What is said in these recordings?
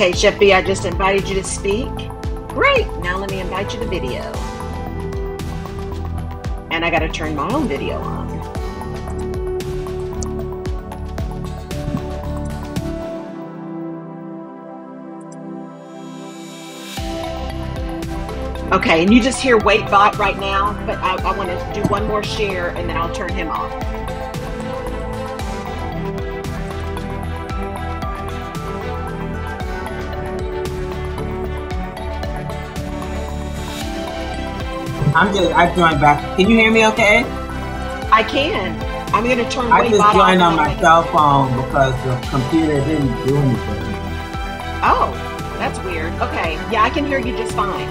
Okay, Chef B, I just invited you to speak. Great. Now let me invite you to video. And I got to turn my own video on. Okay, and you just hear wait bot right now, but I, I want to do one more share and then I'll turn him off. I'm just I joined back. Can you hear me okay? I can. I'm going to turn I just joined on my cell phone because the computer didn't do anything. Oh, that's weird. Okay, yeah, I can hear you just fine.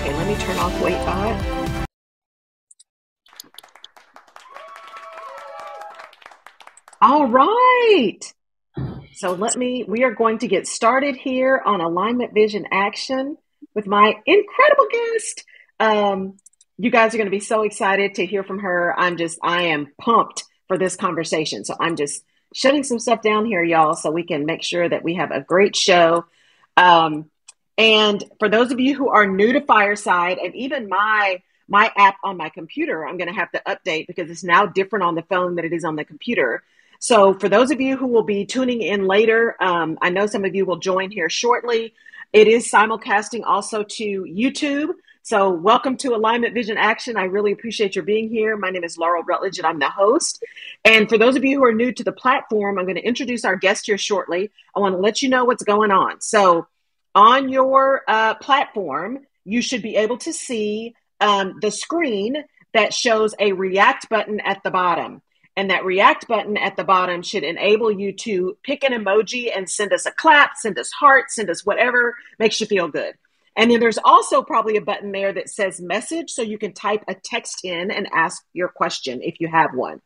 Okay, let me turn off wait bot. All right. So let me, we are going to get started here on Alignment Vision Action with my incredible guest. Um, you guys are going to be so excited to hear from her. I'm just, I am pumped for this conversation. So I'm just shutting some stuff down here, y'all, so we can make sure that we have a great show. Um, and for those of you who are new to Fireside, and even my my app on my computer, I'm going to have to update because it's now different on the phone than it is on the computer. So for those of you who will be tuning in later, um, I know some of you will join here shortly. It is simulcasting also to YouTube. So welcome to Alignment Vision Action. I really appreciate your being here. My name is Laurel Rutledge and I'm the host. And for those of you who are new to the platform, I'm going to introduce our guest here shortly. I want to let you know what's going on. So on your uh, platform, you should be able to see um, the screen that shows a react button at the bottom. And that react button at the bottom should enable you to pick an emoji and send us a clap, send us heart, send us whatever makes you feel good. And then there's also probably a button there that says message so you can type a text in and ask your question if you have one.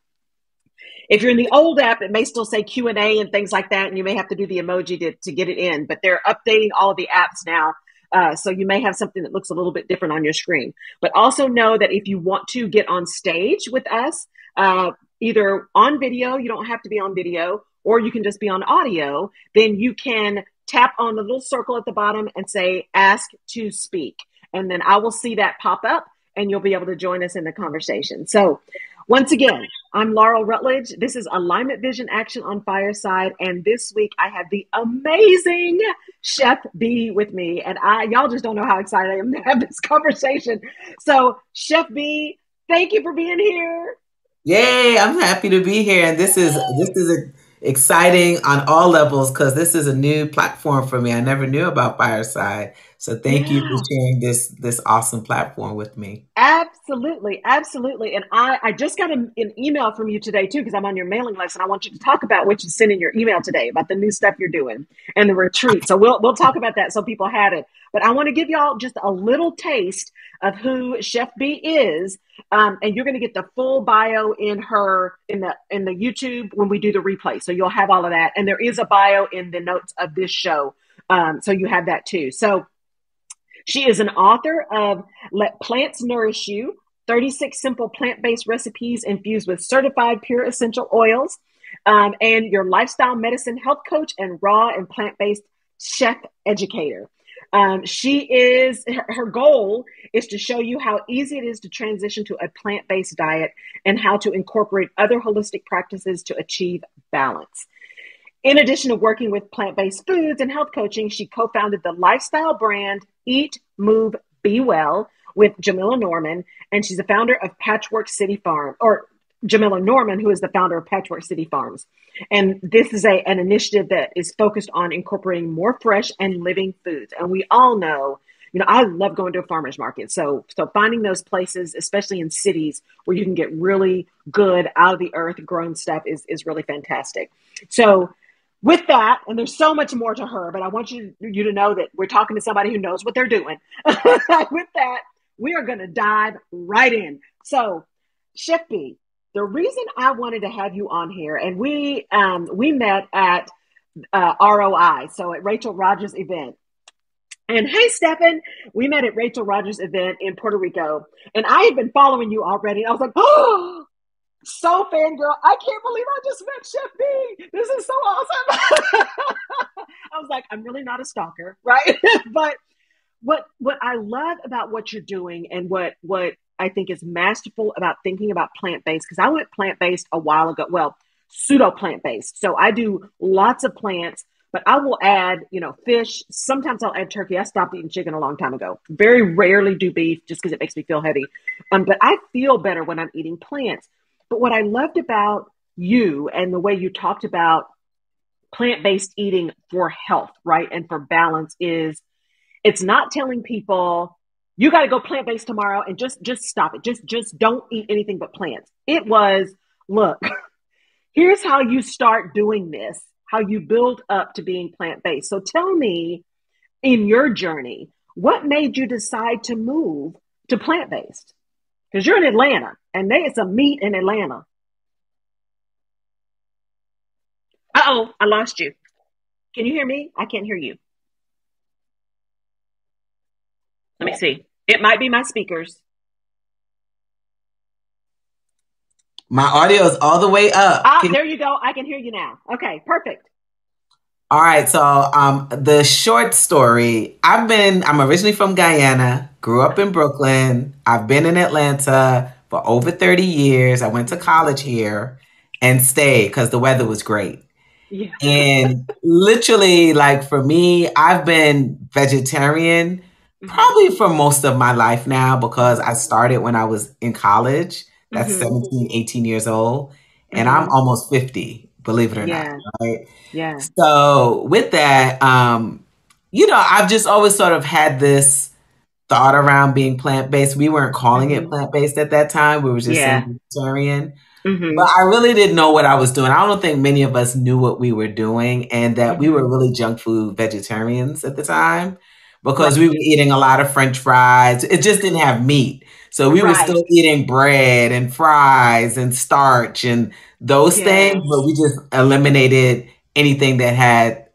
If you're in the old app, it may still say Q&A and things like that, and you may have to do the emoji to, to get it in, but they're updating all the apps now. Uh, so you may have something that looks a little bit different on your screen. But also know that if you want to get on stage with us, uh, either on video, you don't have to be on video, or you can just be on audio, then you can tap on the little circle at the bottom and say, ask to speak. And then I will see that pop up and you'll be able to join us in the conversation. So once again, I'm Laurel Rutledge. This is Alignment Vision Action on Fireside, and this week I have the amazing Chef B with me, and I y'all just don't know how excited I am to have this conversation. So, Chef B, thank you for being here. Yay! I'm happy to be here, and this is this is exciting on all levels because this is a new platform for me. I never knew about Fireside. So thank yeah. you for sharing this this awesome platform with me. Absolutely, absolutely. And I, I just got an, an email from you today too because I'm on your mailing list and I want you to talk about what you sent in your email today about the new stuff you're doing and the retreat. So we'll we'll talk about that so people have it. But I want to give y'all just a little taste of who Chef B is, um, and you're going to get the full bio in her in the in the YouTube when we do the replay. So you'll have all of that, and there is a bio in the notes of this show, um, so you have that too. So she is an author of Let Plants Nourish You 36 Simple Plant Based Recipes Infused with Certified Pure Essential Oils, um, and your lifestyle medicine health coach and raw and plant based chef educator. Um, she is her, her goal is to show you how easy it is to transition to a plant based diet and how to incorporate other holistic practices to achieve balance. In addition to working with plant based foods and health coaching, she co founded the lifestyle brand Eat, Move, Be Well with Jamila Norman, and she's the founder of Patchwork City Farm, or Jamila Norman, who is the founder of Patchwork City Farms. And this is a, an initiative that is focused on incorporating more fresh and living foods. And we all know, you know, I love going to a farmer's market. So, so finding those places, especially in cities where you can get really good out of the earth grown stuff is, is really fantastic. So with that, and there's so much more to her, but I want you, you to know that we're talking to somebody who knows what they're doing. with that, we are going to dive right in. So, Chef B, the reason I wanted to have you on here, and we um, we met at uh, ROI, so at Rachel Rodgers event. And hey, Stefan, we met at Rachel Rodgers event in Puerto Rico, and I had been following you already. I was like, oh, so fangirl. I can't believe I just met Chef B. This is so awesome. I was like, I'm really not a stalker, right? but what what I love about what you're doing and what what I think is masterful about thinking about plant based because I went plant based a while ago. Well, pseudo plant based. So I do lots of plants, but I will add, you know, fish. Sometimes I'll add turkey. I stopped eating chicken a long time ago. Very rarely do beef just because it makes me feel heavy. Um, but I feel better when I'm eating plants. But what I loved about you and the way you talked about plant based eating for health, right, and for balance is it's not telling people you got to go plant based tomorrow and just just stop it. Just just don't eat anything but plants. It was look, here's how you start doing this, how you build up to being plant based. So tell me in your journey, what made you decide to move to plant based? Because you're in Atlanta and they it's a meet in Atlanta. Uh oh, I lost you. Can you hear me? I can't hear you. Let me see. It might be my speakers. My audio is all the way up. Ah, there you go. I can hear you now. Okay, perfect. All right, so um, the short story. I've been. I'm originally from Guyana. Grew up in Brooklyn. I've been in Atlanta for over 30 years. I went to college here and stayed because the weather was great. Yeah. And literally, like for me, I've been vegetarian mm-hmm. probably for most of my life now because I started when I was in college. That's mm-hmm. 17, 18 years old. And mm-hmm. I'm almost 50, believe it or yeah. not. Right. Yeah. So with that, um, you know, I've just always sort of had this thought around being plant based. We weren't calling it mm-hmm. plant based at that time. We were just yeah. vegetarian. Mm-hmm. But I really didn't know what I was doing. I don't think many of us knew what we were doing and that mm-hmm. we were mm-hmm. really junk food vegetarians at the time because we were eating a lot of french fries. It just didn't have meat. So we right. were still eating bread and fries and starch and those yes. things, but we just eliminated anything that had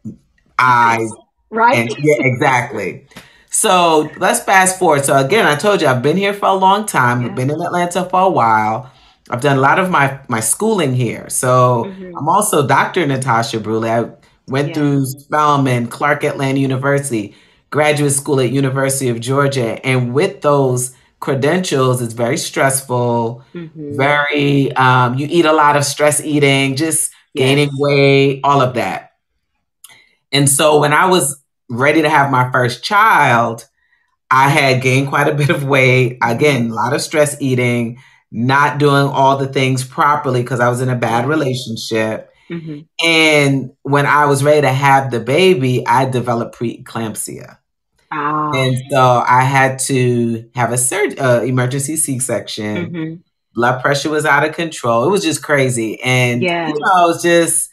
eyes. Right. And, yeah, exactly. So let's fast forward. So again, I told you I've been here for a long time. Yeah. I've been in Atlanta for a while. I've done a lot of my my schooling here. So mm-hmm. I'm also Dr. Natasha Brulé. I went yeah. through Spelman, Clark Atlanta University, graduate school at University of Georgia, and with those credentials, it's very stressful. Mm-hmm. Very um, you eat a lot of stress eating, just gaining yes. weight, all of that. And so when I was ready to have my first child, I had gained quite a bit of weight. Again, a lot of stress eating not doing all the things properly because I was in a bad relationship. Mm-hmm. And when I was ready to have the baby, I developed preeclampsia. Oh. And so I had to have a sur- uh, emergency C section. Mm-hmm. Blood pressure was out of control. It was just crazy. And, yeah. you know, it was just,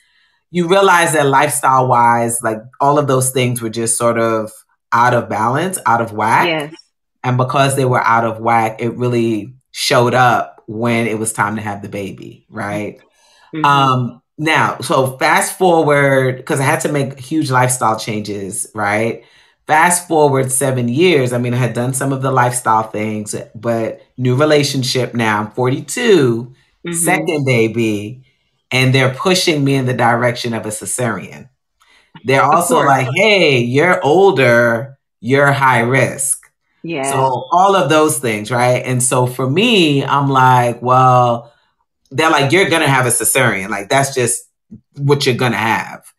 you realize that lifestyle wise, like all of those things were just sort of out of balance, out of whack. Yes. And because they were out of whack, it really showed up when it was time to have the baby, right? Mm-hmm. Um, now, so fast forward, because I had to make huge lifestyle changes, right? Fast forward seven years. I mean, I had done some of the lifestyle things, but new relationship now. I'm 42, mm-hmm. second baby, and they're pushing me in the direction of a cesarean. They're also like, hey, you're older, you're high risk. Yeah. So all of those things, right? And so for me, I'm like, well, they're like, you're gonna have a cesarean. Like that's just what you're gonna have.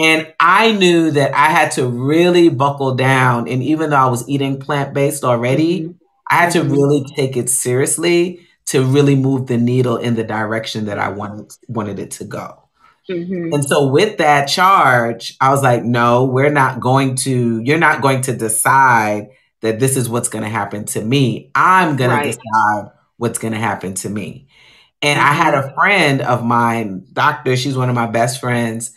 And I knew that I had to really buckle down. And even though I was eating plant based already, mm-hmm. I had to mm-hmm. really take it seriously to really move the needle in the direction that I wanted wanted it to go. Mm-hmm. And so with that charge, I was like, no, we're not going to, you're not going to decide that this is what's going to happen to me. I'm going right. to decide what's going to happen to me. And I had a friend of mine, doctor, she's one of my best friends, mm-hmm.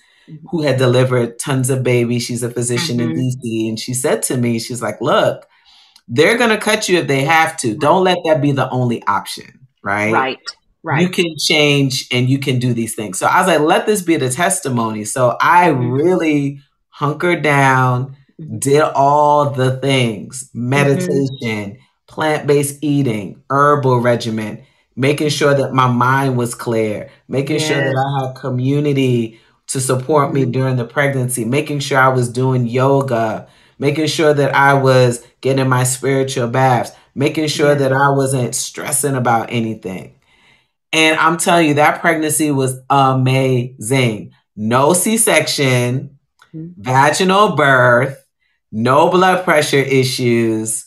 Who had delivered tons of babies. She's a physician mm-hmm. in DC. And she said to me, she's like, look, they're going to cut you if they have to. Don't let that be the only option, right? Right. Right. You can change and you can do these things. So I was like, let this be the testimony. So I mm-hmm. really hunkered down did all the things mm-hmm. meditation, mm-hmm. plant based eating, herbal regimen, making sure that my mind was clear, making yes. sure that I had community to support mm-hmm. me during the pregnancy, making sure I was doing yoga, making sure that I was getting my spiritual baths, making sure that I wasn't stressing about anything. And I'm telling you, that pregnancy was amazing. No C section, mm-hmm. vaginal birth, no blood pressure issues.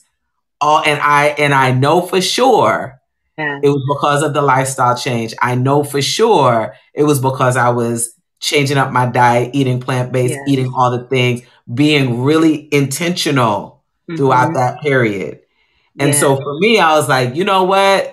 All and I and I know for sure yeah. it was because of the lifestyle change. I know for sure it was because I was changing up my diet, eating plant based, yes. eating all the things, being really intentional mm-hmm. throughout that period. And yes. so for me, I was like, you know what?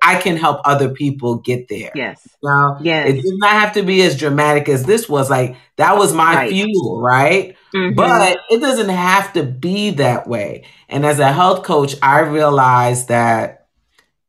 I can help other people get there. Yes. Now, yes. it does not have to be as dramatic as this was. Like that was my right. fuel, right? Mm-hmm. But it doesn't have to be that way. And as a health coach, I realized that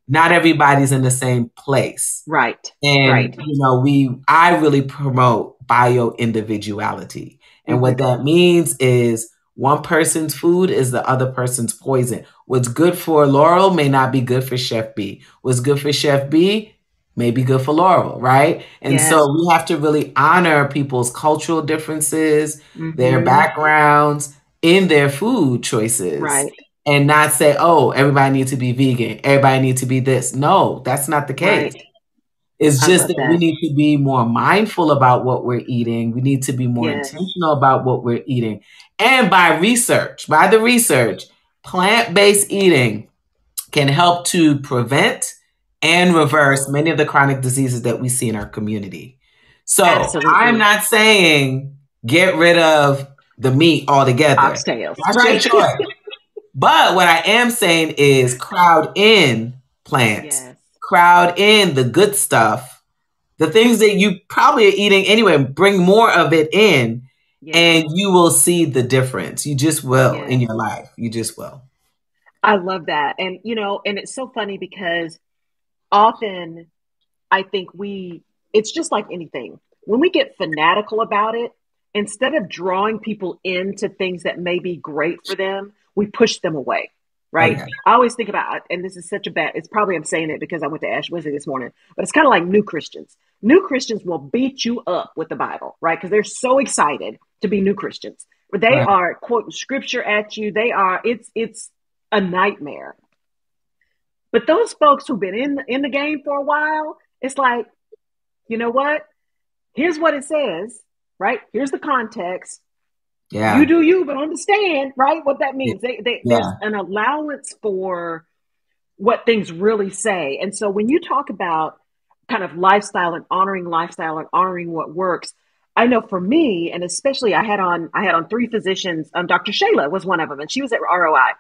not everybody's in the same place. Right. And right. you know, we I really promote bio individuality. And mm-hmm. what that means is one person's food is the other person's poison. What's good for Laurel may not be good for Chef B. What's good for Chef B may be good for Laurel, right? And yes. so we have to really honor people's cultural differences, mm-hmm. their backgrounds in their food choices. Right and not say, oh, everybody needs to be vegan, everybody needs to be this. No, that's not the case. Right. It's just that, that, we need to be more mindful about what we're eating. We need to be more yes. intentional about what we're eating. And by research, by the research, plant based eating can help to prevent and reverse many of the chronic diseases that we see in our community. So Absolutely. I'm not saying get rid of the meat altogether. Oxtails. That's right. your choice. But what I am saying is crowd in plants, yes. crowd in the good stuff, the things that you probably are eating anyway, bring more of it in, yes. and you will see the difference. You just will yes. in your life. You just will. I love that. And, you know, and it's so funny because often I think we, it's just like anything. When we get fanatical about it, instead of drawing people into things that may be great for them, we push them away. Right. Okay. I always think about, and this is such a bad, it's probably I'm saying it because I went to Ash Wednesday this morning, but it's kind of like new Christians. New Christians will beat you up with the Bible, right? Because they're so excited to be new Christians. But they right. are quoting scripture at you. They are, it's, it's a nightmare. But those folks who've been in, in the game for a while, it's like, you know what? Here's what it says, right? Here's the context. Yeah. You do you, but understand, right? What that means. They, they, yeah. There's an allowance for what things really say. And so when you talk about kind of lifestyle and honoring lifestyle and honoring what works, I know for me, and especially I had on I had on three physicians. Um, Dr. Shayla was one of them, and she was at ROI.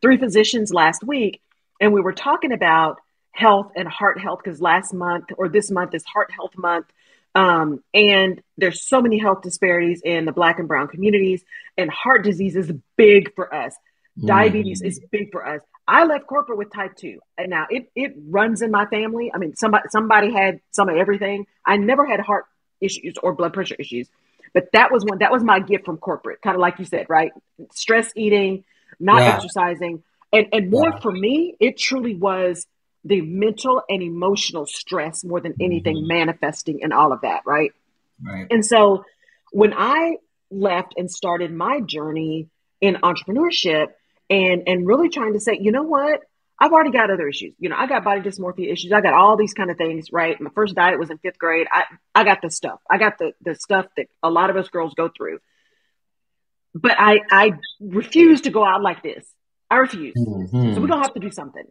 Three physicians last week, and we were talking about health and heart health because last month or this month is Heart Health Month. Um, and there's so many health disparities in the black and brown communities, and heart disease is big for us. Mm. Diabetes is big for us. I left corporate with type two, and now it it runs in my family. I mean, somebody somebody had some of everything. I never had heart issues or blood pressure issues, but that was one that was my gift from corporate. Kind of like you said, right? Stress eating, not yeah. exercising, and and more yeah. for me, it truly was the mental and emotional stress more than anything mm-hmm. manifesting in all of that, right? Right. And so when I left and started my journey in entrepreneurship and and really trying to say, you know what? I've already got other issues. You know, I got body dysmorphia issues. I got all these kind of things, right? My first diet was in fifth grade. I, I got the stuff. I got the, the stuff that a lot of us girls go through. But I, I refuse to go out like this. I refuse. Mm-hmm. So we're gonna have to do something.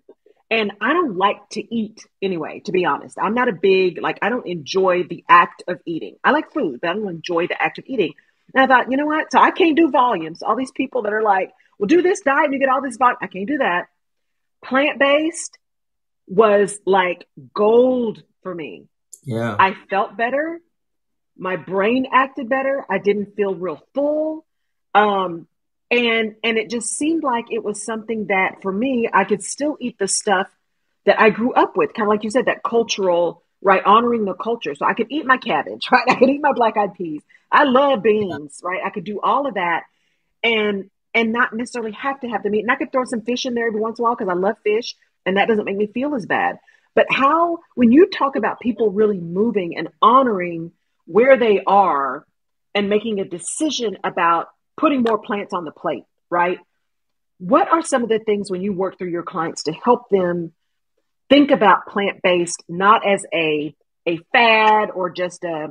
And I don't like to eat anyway, to be honest. I'm not a big, like, I don't enjoy the act of eating. I like food, but I don't enjoy the act of eating. And I thought, you know what? So I can't do volumes. All these people that are like, well, do this diet and you get all this volume. I can't do that. Plant based was like gold for me. Yeah. I felt better. My brain acted better. I didn't feel real full. Um, and and it just seemed like it was something that for me i could still eat the stuff that i grew up with kind of like you said that cultural right honoring the culture. So i could eat my cabbage right? I could eat my black eyed peas. I love beans right? I could do all of that and and not necessarily have to have the meat. And i could throw some fish in there every once in a while because i love fish and that doesn't make me feel as bad. But how, when you talk about people really moving and honoring where they are and making a decision about putting more plants on the plate, right? What are some of the things when you work through your clients to help them think about plant based not as a a fad or just a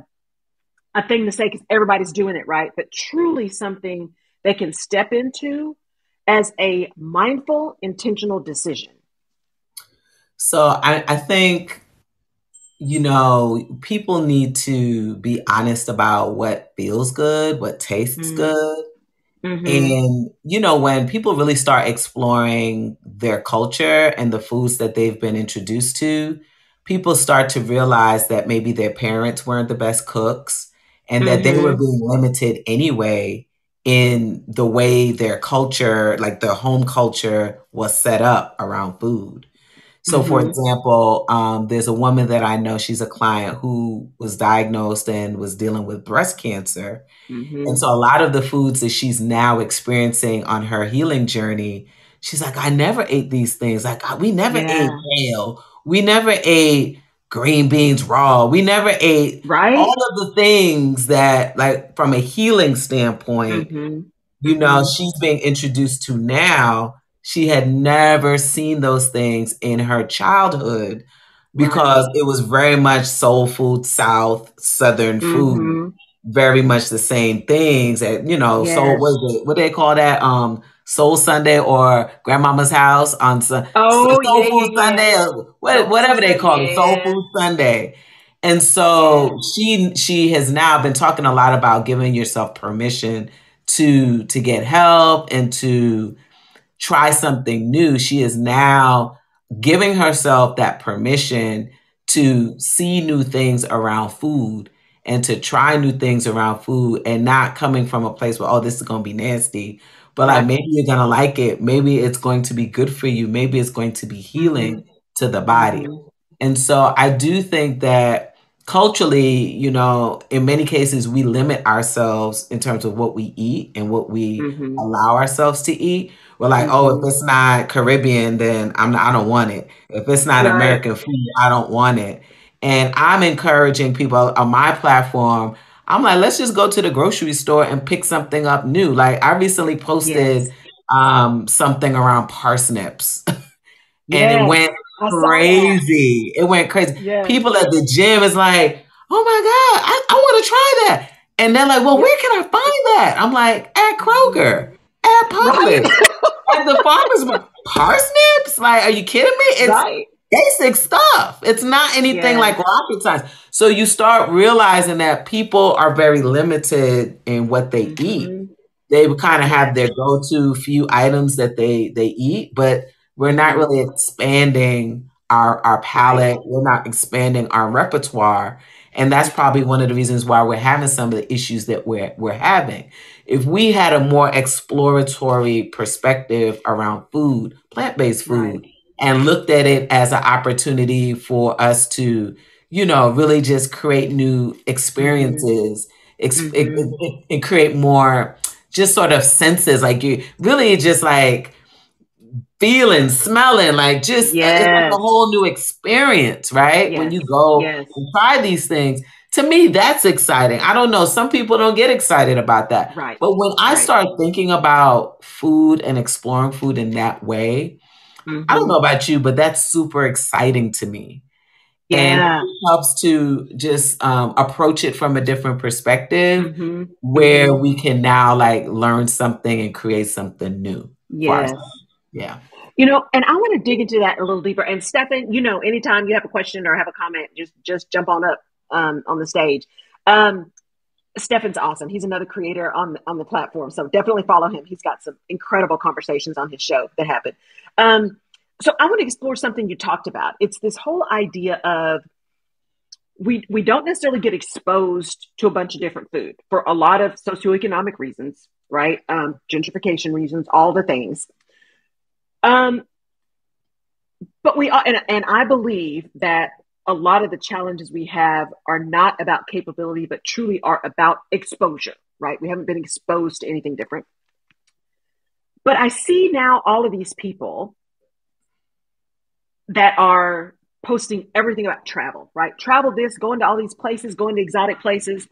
a thing to say because everybody's doing it right, but truly something they can step into as a mindful, intentional decision? So I, I think, you know, people need to be honest about what feels good, what tastes mm-hmm. good. Mm-hmm. And, you know, when people really start exploring their culture and the foods that they've been introduced to, people start to realize that maybe their parents weren't the best cooks and mm-hmm. that they were mm-hmm. being limited anyway in the way their culture, like their home culture, was set up around food. So, mm-hmm. for example, um, there's a woman that I know, she's a client who was diagnosed and was dealing with breast cancer. Mm-hmm. And so, a lot of the foods that she's now experiencing on her healing journey, she's like, I never ate these things. Like, we never yeah. ate kale. We never ate green beans raw. We never ate right all of the things that, like, from a healing standpoint, mm-hmm. you know, mm-hmm. she's being introduced to now. She had never seen those things in her childhood because it was very much soul food, South, Southern food. Mm-hmm. Very much the same things that you know. Yes. So what it? What they call that? Um, Soul Sunday or Grandmama's House on Sun- oh, Soul yeah, Food yeah, Sunday, or what, whatever they call it, Soul Food Sunday. And so she she has now been talking a lot about giving yourself permission to to get help and to try something new. She is now giving herself that permission to see new things around food and to try new things around food and not coming from a place where oh this is going to be nasty but like maybe you're gonna like it. Maybe it's going to be good for you. Maybe it's going to be healing mm-hmm. to the body. Mm-hmm. And so I do think that culturally, you know, in many cases we limit ourselves in terms of what we eat and what we mm-hmm. allow ourselves to eat. We're like, oh, if mm-hmm. it's not Caribbean, then I'm not, I don't want it. If it's not right. American food, I don't want it. And I'm encouraging people on my platform I'm like, let's just go to the grocery store and pick something up new. Like I recently posted yes. um, something around parsnips. and yes. it went crazy. It went crazy. Yes. People at the gym is like, oh my God, I, I want to try that. And they're like, well, where can I find that? I'm like, at Kroger, at Publix, right. at the farmer's market. Parsnips? Like, are you kidding me? It's right basic stuff. It's not anything yeah. like rocket science. So you start realizing that people are very limited in what they mm-hmm. eat. They kind of have their go-to few items that they they eat, but we're not really expanding our our palate. We're not expanding our repertoire. And that's probably one of the reasons why we're having some of the issues that we're we're having. If we had a more exploratory perspective around food, plant-based food, right and looked at it as an opportunity for us to, you know, really just create new experiences mm-hmm. and create more just sort of senses. Like you really just like feeling, smelling, like just yes. like a whole new experience, right? Yes. When you go yes. and try these things. To me, that's exciting. I don't know. Some people don't get excited about that. Right. But when I right. start thinking about food and exploring food in that way, Mm-hmm. I don't know about you, but that's super exciting to me. Yeah. And helps to just um, approach it from a different perspective mm-hmm. where mm-hmm. we can now like learn something and create something new. Yes. Yeah. You know, and I want to dig into that a little deeper. And Stephan, you know, anytime you have a question or have a comment, just just jump on up um, on the stage. Um, Stephan's awesome. He's another creator on on the platform, so definitely follow him. He's got some incredible conversations on his show that happen. Um, so I want to explore something you talked about. It's this whole idea of we we don't necessarily get exposed to a bunch of different food for a lot of socioeconomic reasons, right? Um, gentrification reasons, all the things. Um, but we are, and, and I believe that a lot of the challenges we have are not about capability, but truly are about exposure, right? We haven't been exposed to anything different. But I see now all of these people that are posting everything about travel, right? Travel this, going to all these places, going to exotic places.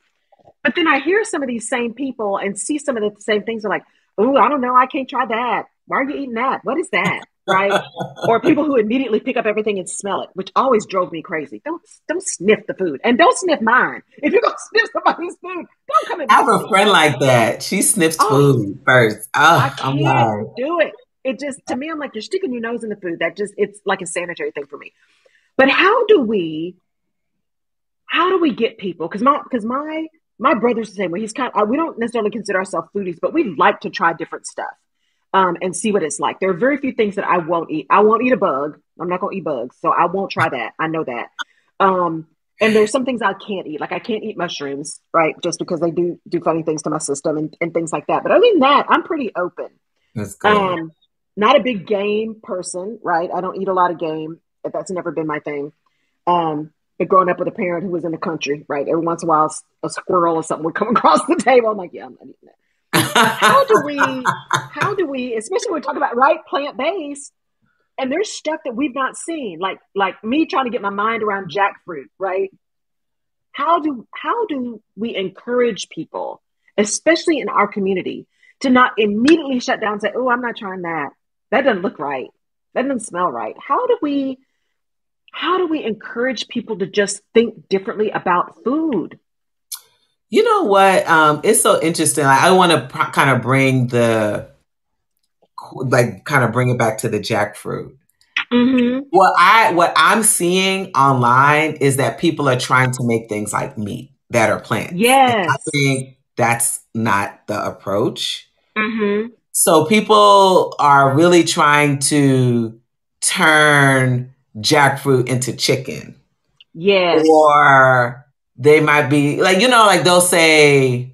But then I hear some of these same people and see some of the same things are like, oh, I don't know, I can't try that. Why are you eating that? What is that? Right? or people who immediately pick up everything and smell it, which always drove me crazy. Don't don't sniff the food. And don't sniff mine. If you're gonna sniff somebody's food, don't come in. I have a friend like that. She sniffs oh, food first. Oh, I can't I'm do it. It just to me, I'm like, you're sticking your nose in the food. That just it's like a sanitary thing for me. But how do we how do we get people? Because my because my my brother's the same way. He's kind of, we don't necessarily consider ourselves foodies, but we like to try different stuff um, and see what it's like. There are very few things that I won't eat. I won't eat a bug. I'm not going to eat bugs. So I won't try that. I know that. Um, and there's some things I can't eat. Like I can't eat mushrooms, right? Just because they do do funny things to my system and, and things like that. But other than that, I'm pretty open. That's good. Um, not a big game person, right? I don't eat a lot of game. That's never been my thing. Um, but growing up with a parent who was in the country, right? Every once in a while, a squirrel or something would come across the table. I'm like, yeah, I'm not eating that. How do we, how do we, especially when we talk about right plant based, and there's stuff that we've not seen, like like me trying to get my mind around jackfruit, right? How do how do we encourage people, especially in our community, to not immediately shut down and say, "Oh, I'm not trying that. That doesn't look right. That doesn't smell right." How do we how do we encourage people to just think differently about food? You know what? Um, it's so interesting. Like, I want to pr- kind of bring the, like, kind of bring it back to the jackfruit. Mm-hmm. What I what I'm seeing online is that people are trying to make things like meat that are plants. Yes, and I think that's not the approach. Mm-hmm. So people are really trying to turn jackfruit into chicken. Yes. Or they might be like, you know, like they'll say,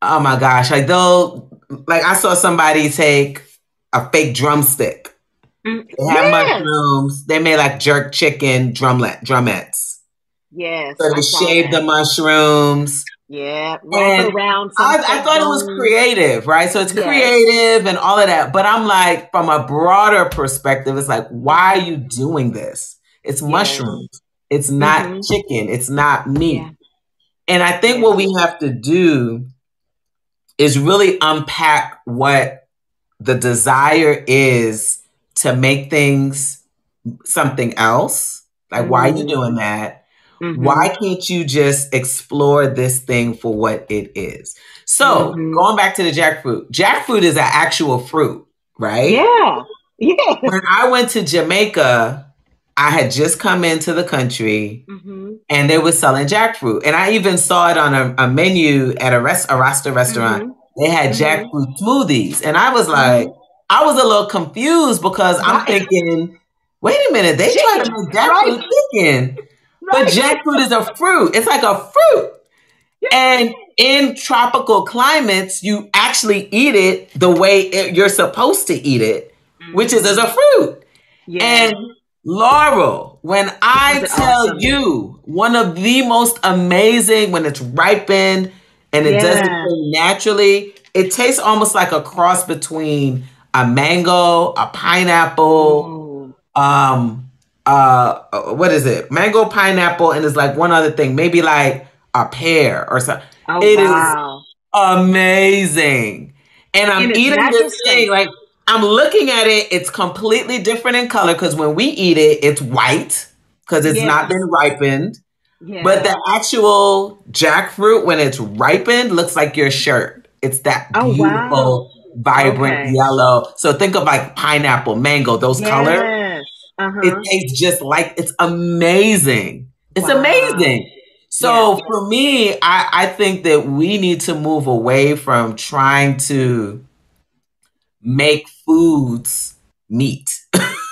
oh my gosh, like they'll, like I saw somebody take a fake drumstick. Mm, they have yes. mushrooms. They made like jerk chicken drumlet drumettes. Yes. So they shaved the mushrooms. Yeah, around. I, I, thought it was creative, right? So it's yes. creative and all of that. But I'm like, from a broader perspective, it's like, why are you doing this? It's yes. mushrooms. It's not mm-hmm. chicken. It's not meat. Yeah. And I think what we have to do is really unpack what the desire is to make things something else. Like, mm-hmm. why are you doing that? Mm-hmm. Why can't you just explore this thing for what it is? So, mm-hmm. going back to the jackfruit, jackfruit is an actual fruit, right? Yeah. Yeah. When I went to Jamaica, I had just come into the country mm-hmm. and they were selling jackfruit. And I even saw it on a, a menu at a, rest, a Rasta restaurant. Mm-hmm. They had mm-hmm. jackfruit smoothies. And I was like, mm-hmm. I was a little confused because I'm thinking, wait a minute, they trying to make jackfruit right. chicken. But jackfruit is a fruit. It's like a fruit. And in tropical climates, you actually eat it the way it, you're supposed to eat it, mm-hmm. which is as a fruit. Yeah. And Laurel, when I tell awesome? you one of the most amazing when it's ripened and it yeah. doesn't come naturally, it tastes almost like a cross between a mango, a pineapple, Ooh. um, uh, what is it? Mango, pineapple, and it's like one other thing, maybe like a pear or something. Oh, it wow. is amazing. And I'm eating this thing like I'm looking at it. It's completely different in color because when we eat it, it's white because it's yes. not been ripened. Yeah. But the actual jackfruit, when it's ripened, looks like your shirt. It's that oh, beautiful, wow. vibrant okay. yellow. So think of like pineapple, mango, those yes. colors uh-huh. It tastes just like it's amazing. It's wow. amazing. So yeah. for me, I, I think that we need to move away from trying to make foods meat,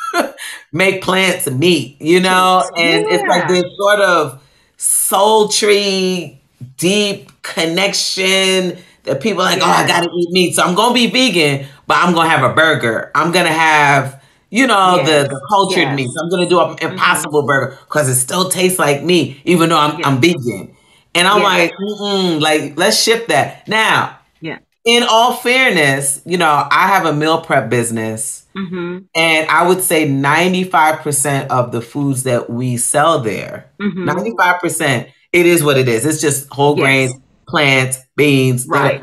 make plants meat, you know? And yeah. it's like this sort of sultry, deep connection that people are like, yeah. oh, I gotta eat meat. So I'm gonna be vegan, but I'm gonna have a burger. I'm gonna have you know, yes. the, the cultured yes. meats. I'm going to do an mm-hmm. impossible mm-hmm. burger because it still tastes like me, even though I'm, yes. I'm vegan. And I'm like, like, let's ship that. Now. In all fairness, you know, I have a meal prep business Mm-hmm. And I would say 95% of the foods that we sell there, mm-hmm. 95%, it is what it is. It's just whole yes. grains, plants, beans, right.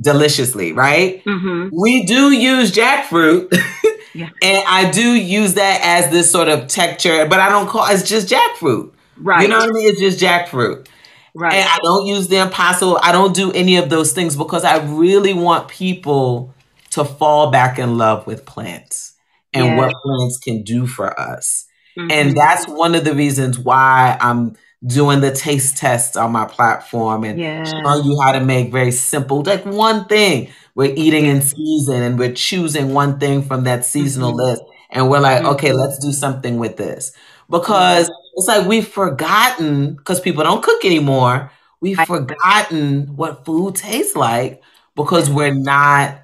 deliciously, right? Mm-hmm. We do use jackfruit. yeah. And I do use that as this sort of texture, but I don't call it's just jackfruit. Right. You know what I mean? It's just jackfruit. Right. And I don't use the impossible. I don't do any of those things because I really want people to fall back in love with plants and yeah. what plants can do for us. Mm-hmm. And that's one of the reasons why I'm doing the taste tests on my platform and yeah. showing you how to make very simple, like one thing. We're eating in season and we're choosing one thing from that seasonal mm-hmm. list. And we're like, mm-hmm. okay, let's do something with this. Because it's like we've forgotten, because people don't cook anymore, we've forgotten what food tastes like because we're not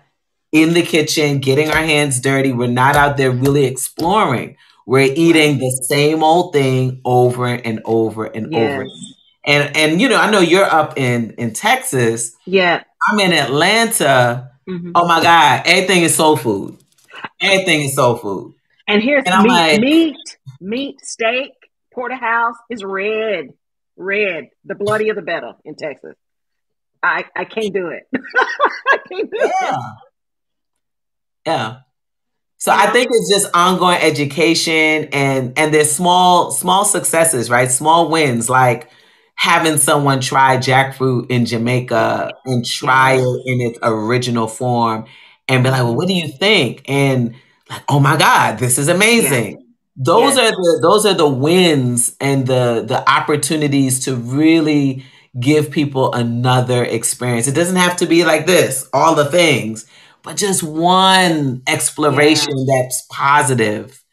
in the kitchen getting our hands dirty. We're not out there really exploring. We're eating the same old thing over and over and yes. over. And and you know, I know you're up in in Texas. Yeah. I'm in Atlanta. Mm-hmm. Oh my God, everything is soul food. Everything is soul food. And here's and meat, like, meat, meat, steak, porterhouse is red. Red. The bloodier the better in Texas. I, I can't do it. I can't do yeah. it. Yeah. So. I think it's just ongoing education and and there's small small successes, right? Small wins like having someone try jackfruit in Jamaica and try it in its original form and be like, "Well, what do you think?" And like, "Oh my god, this is amazing." Those are the those are the wins and the the opportunities to really give people another experience. It doesn't have to be like this, all the things but just one exploration yeah. that's positive,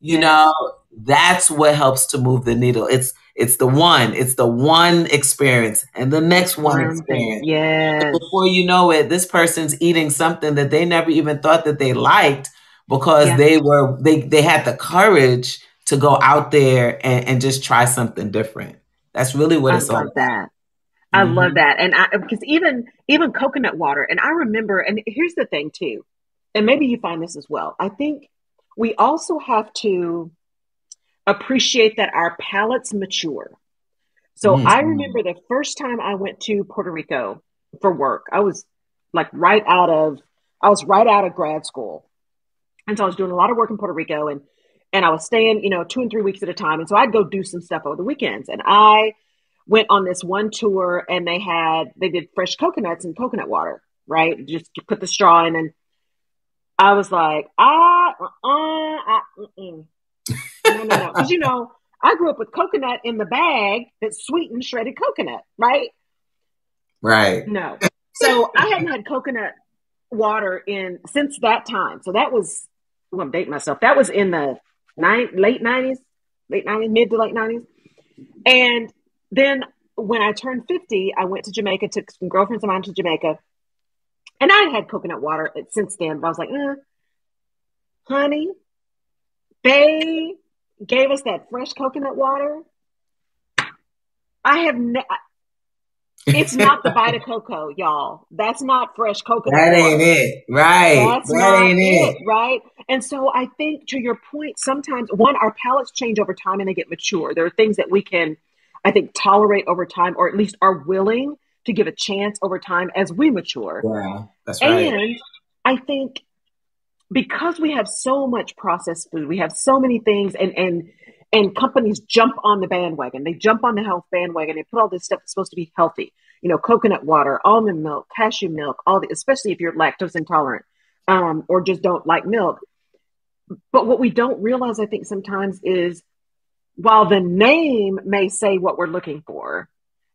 you yeah. know, that's what helps to move the needle. It's it's the one, it's the one experience and the next one experience. Yeah. Before you know it, this person's eating something that they never even thought that they liked because yeah. they were they they had the courage to go out there and, and just try something different. That's really what I it's all about. that. I mm-hmm. love that. And I, because even, even coconut water, and I remember, and here's the thing too, and maybe you find this as well. I think we also have to appreciate that our palates mature. So mm-hmm. I remember the first time I went to Puerto Rico for work, I was like right out of, I was right out of grad school. And so I was doing a lot of work in Puerto Rico and, and I was staying, you know, two and three weeks at a time. And so I'd go do some stuff over the weekends. And I, went on this one tour and they had they did fresh coconuts and coconut water, right? Just put the straw in and I was like, ah, uh, uh, no, no, no, because you know I grew up with coconut in the bag that's sweetened shredded coconut, right? Right. No, so I hadn't had coconut water in since that time. So that was I'm dating myself. That was in the nine, late nineties, late nineties, mid to late nineties, and then when I turned 50, I went to Jamaica, took some girlfriends of mine to Jamaica. And I had coconut water since then, but I was like, eh, honey, they gave us that fresh coconut water. I have ne- it's not the bite of cocoa, y'all. That's not fresh coconut. That ain't it, right? That's that ain't it, it, right? And so I think to your point, sometimes one, our palates change over time and they get mature. There are things that we can I think, tolerate over time, or at least are willing to give a chance over time as we mature. Yeah, that's right. And I think because we have so much processed food, we have so many things, and and and companies jump on the bandwagon. They jump on the health bandwagon. They put all this stuff that's supposed to be healthy. You know, coconut water, almond milk, cashew milk, all the, especially if you're lactose intolerant um, or just don't like milk. But what we don't realize, I think, sometimes is while the name may say what we're looking for,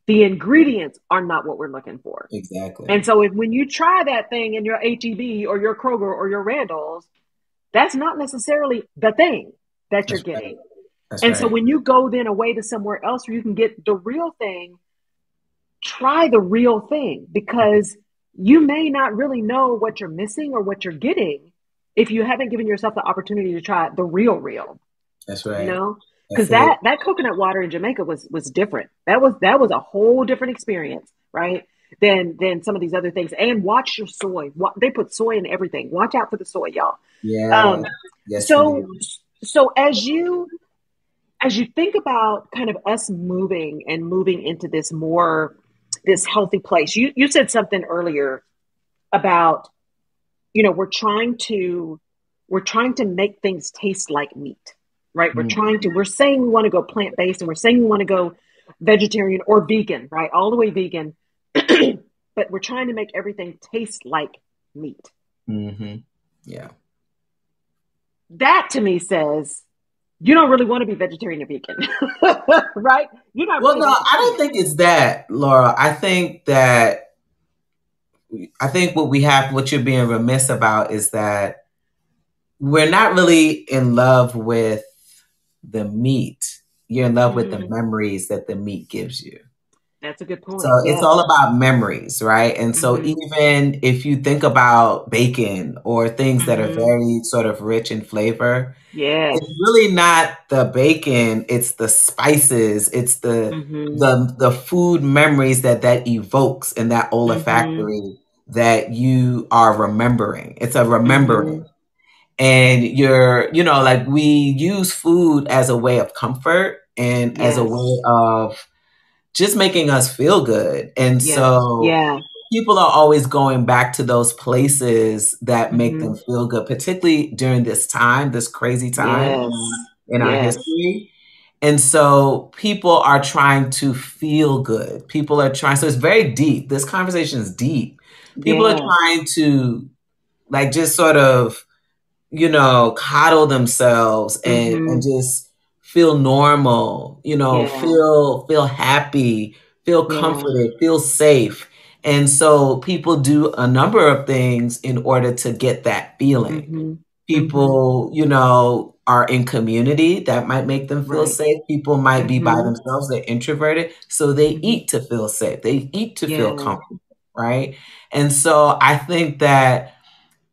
the ingredients are not what we're looking for. Exactly. And so if when you try that thing in your HEB or your Kroger or your Randall's, that's not necessarily the thing that you're that's getting. Right. And right. so when you go then away to somewhere else where you can get the real thing, try the real thing because you may not really know what you're missing or what you're getting if you haven't given yourself the opportunity to try the real real. That's right. You know? because that that coconut water in Jamaica was was different. That was that was a whole different experience, right? than than some of these other things. And watch your soy. What they put soy in everything. Watch out for the soy, y'all. Yeah. Um, yes, so so as you as you think about kind of us moving and moving into this more this healthy place, you you said something earlier about you know we're trying to we're trying to make things taste like meat right? We're mm. trying to we're saying we want to go plant-based and we're saying we want to go vegetarian or vegan right? All the way vegan. But we're trying to make everything taste like meat. Mm-hmm. yeah. That to me says you don't really want to be vegetarian or vegan, right? You're not. Well, really no, I don't think it's that, Laura. I think that I think what we have, what you're being remiss about, is that we're not really in love with the meat. You're in love mm-hmm. with the mm-hmm. memories that the meat gives you. That's a good point. So yeah. it's all about memories, right? And so mm-hmm. even if you think about bacon or things mm-hmm. that are mm-hmm. very sort of rich in flavor, yeah, it's really not the bacon; it's the spices, it's the mm-hmm. the the food memories that that evokes in that olfactory mm-hmm. that you are remembering. It's a remembering. Mm-hmm. And you're, you know, like we use food as a way of comfort and yes. as a way of just making us feel good. And yeah. so yeah. people are always going back to those places that make mm-hmm. them feel good, particularly during this time, this crazy time yes. in our history. And so people are trying to feel good. People are trying, so it's very deep. This conversation is deep. People yeah. are trying to like just sort of, you know, coddle themselves and, mm-hmm. and just feel normal, you know, yeah. feel feel happy, feel comforted, yeah. feel safe. And so people do a number of things in order to get that feeling. Mm-hmm. People, mm-hmm. you know, are in community that might make them feel right. safe. People might mm-hmm. be by mm-hmm. themselves, they're introverted, so they mm-hmm. eat to feel safe. They eat to yeah. feel comfortable, right? And so I think that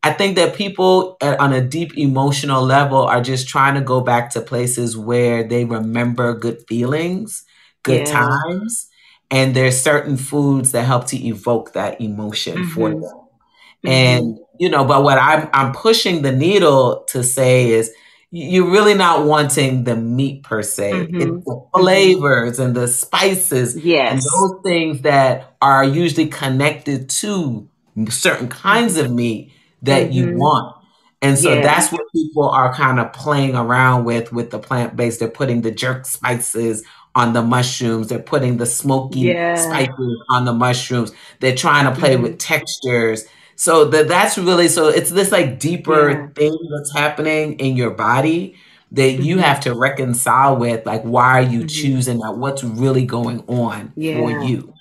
I think that people at, on a deep emotional level are just trying to go back to places where they remember good feelings, good yeah. times, and there's certain foods that help to evoke that emotion mm-hmm. for them. Mm-hmm. And you know, but what I'm I'm pushing the needle to say is you're really not wanting the meat per se. Mm-hmm. It's the mm-hmm. flavors and the spices yes. and those things that are usually connected to certain kinds of meat that mm-hmm. you want. And so yeah. that's what people are kind of playing around with with the plant based. They're putting the jerk spices on the mushrooms. They're putting the smoky yeah. spices on the mushrooms. They're trying to play mm-hmm. with textures. So that that's really so it's this like deeper yeah. thing that's happening in your body that mm-hmm. you have to reconcile with like why are you mm-hmm. choosing that what's really going on for you.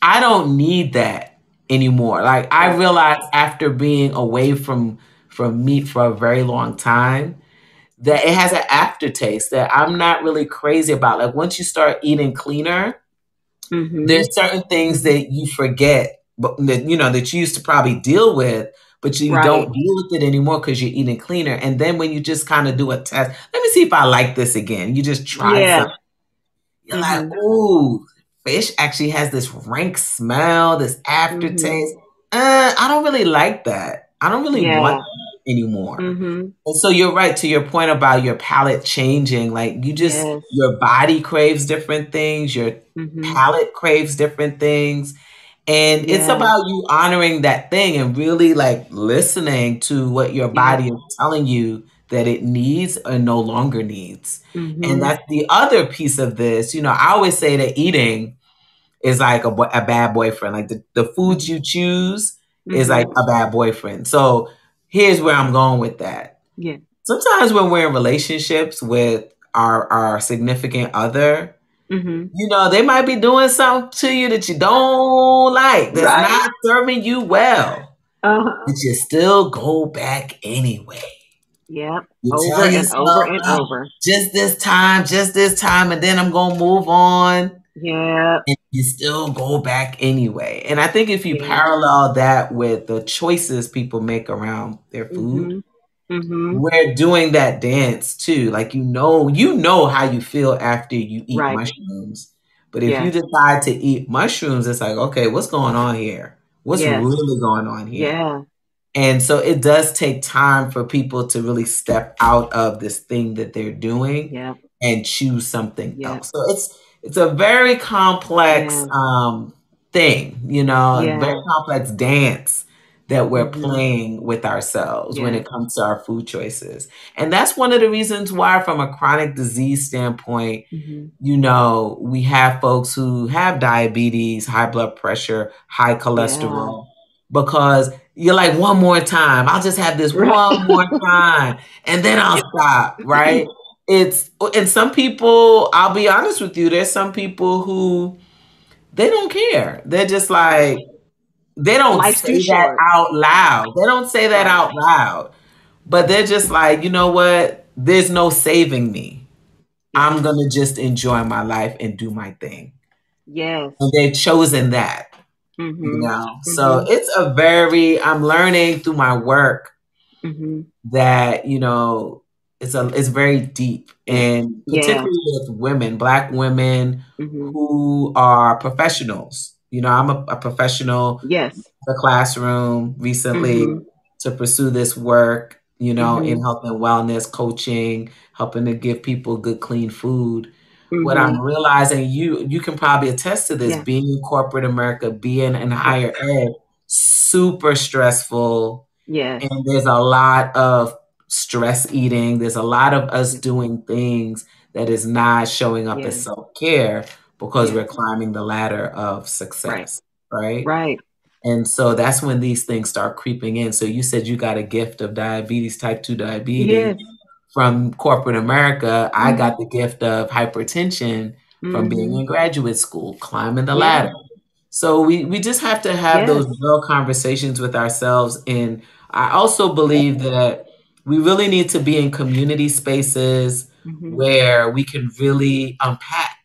I don't need that anymore. Like I realized after being away from from meat for a very long time that it has an aftertaste that I'm not really crazy about. Like once you start eating cleaner, mm-hmm. there's certain things that you forget, but that you know that you used to probably deal with, but you right. don't deal with it anymore because you're eating cleaner. And then when you just kind of do a test, let me see if I like this again. You just try yeah. something. You're mm-hmm. like, ooh, fish actually has this rank smell, this aftertaste. Mm-hmm. Uh, I don't really like that. I don't really yeah. want anymore. Mm-hmm. And so you're right to your point about your palate changing. Like you just yes. your body craves different things, your mm-hmm. palate craves different things. And it's about you honoring that thing and really like listening to what your body is telling you that it needs or no longer needs. Mm-hmm. And that's the other piece of this. You know, I always say that eating is like a, a bad boyfriend. Like the, the foods you choose mm-hmm. is like a bad boyfriend. So here's where I'm going with that. Yeah. Sometimes when we're in relationships with our our significant other, mm-hmm. you know, they might be doing something to you that you don't like, that's right. not serving you well. Uh-huh. But you still go back anyway. Yep. You over and over and over. Just this time, just this time, and then I'm gonna move on. Yeah. And you still go back anyway. And I think if you yeah. parallel that with the choices people make around their food, mm-hmm. Mm-hmm. we're doing that dance too. Like you know, you know how you feel after you eat right. mushrooms. But if you decide to eat mushrooms, it's like, okay, what's going on here? What's yes. really going on here? Yeah. And so it does take time for people to really step out of this thing that they're doing yeah. and choose something yeah. else. So it's it's a very complex yeah. um, thing, you know, a very complex dance that we're mm-hmm. playing with ourselves when it comes to our food choices. And that's one of the reasons why, from a chronic disease standpoint, mm-hmm. you know, we have folks who have diabetes, high blood pressure, high cholesterol, because you're like, one more time. I'll just have this one more time and then I'll stop, right? It's, and some people, I'll be honest with you, there's some people who they don't care. They're just like, they don't Life's say that out loud. They don't say that out loud. But they're just like, you know what? There's no saving me. I'm going to just enjoy my life and do my thing. Yes. And they've chosen that. Mm-hmm. You know? Mm-hmm. So it's a very, I'm learning through my work mm-hmm. that, you know, it's a it's very deep and particularly yeah. with women, black women mm-hmm. who are professionals you know, I'm a, a professional. Yes. The classroom recently mm-hmm. to pursue this work, you know, mm-hmm. in health and wellness, coaching, helping to give people good, clean food. Mm-hmm. What I'm realizing, you you can probably attest to this, yeah. being in corporate America, being in higher ed, super stressful. Yeah. And there's a lot of stress eating. There's a lot of us doing things that is not showing up yeah. as self care because we're climbing the ladder of success, right. right? Right. And so that's when these things start creeping in. So you said you got a gift of diabetes, type 2 diabetes yes. from corporate America. Mm-hmm. I got the gift of hypertension mm-hmm. from being in graduate school, climbing the yeah. ladder. So we, we just have to have yes. those real conversations with ourselves. And I also believe that we really need to be in community spaces mm-hmm. where we can really unpack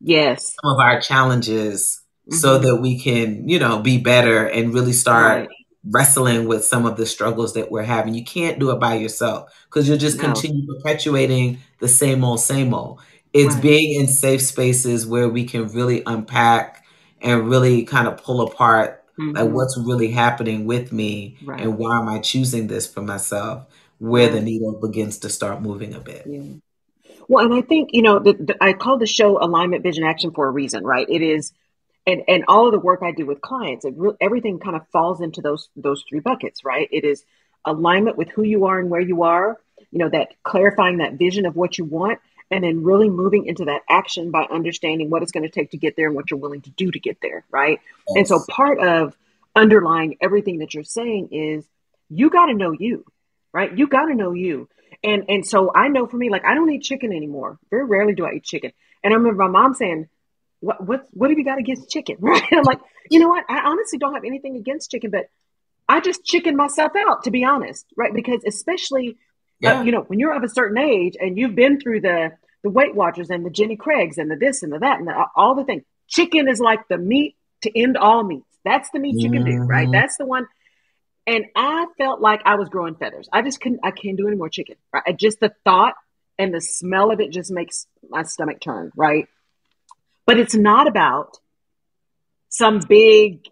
yes some of our challenges mm-hmm. so that we can you know be better and really start right. wrestling with some of the struggles that we're having you can't do it by yourself because you'll just no. continue perpetuating the same old same old it's right. being in safe spaces where we can really unpack and really kind of pull apart mm-hmm. like what's really happening with me right. and why am i choosing this for myself where the needle begins to start moving a bit yeah. Well, and I think you know, the, the, I call the show alignment, vision, action for a reason, right? It is, and and all of the work I do with clients, it re- everything kind of falls into those those three buckets, right? It is alignment with who you are and where you are, you know, that clarifying that vision of what you want, and then really moving into that action by understanding what it's going to take to get there and what you're willing to do to get there, right? Yes. And so part of underlying everything that you're saying is you got to know you, right? You got to know you. And and so I know for me, like I don't eat chicken anymore. Very rarely do I eat chicken. And I remember my mom saying, "What what what have you got against chicken?" Right? I'm like, you know what? I honestly don't have anything against chicken, but I just chicken myself out to be honest, right? Because especially, uh, yeah. uh, you know, when you're of a certain age and you've been through the the Weight Watchers and the Jenny Craigs and the this and the that and the, all the things. Chicken is like the meat to end all meats. That's the meat you can do, right? Mm-hmm. That's the one and I felt like I was growing feathers. I just couldn't, I can't do any more chicken. Right? I just the thought and the smell of it just makes my stomach turn, right? But it's not about some big,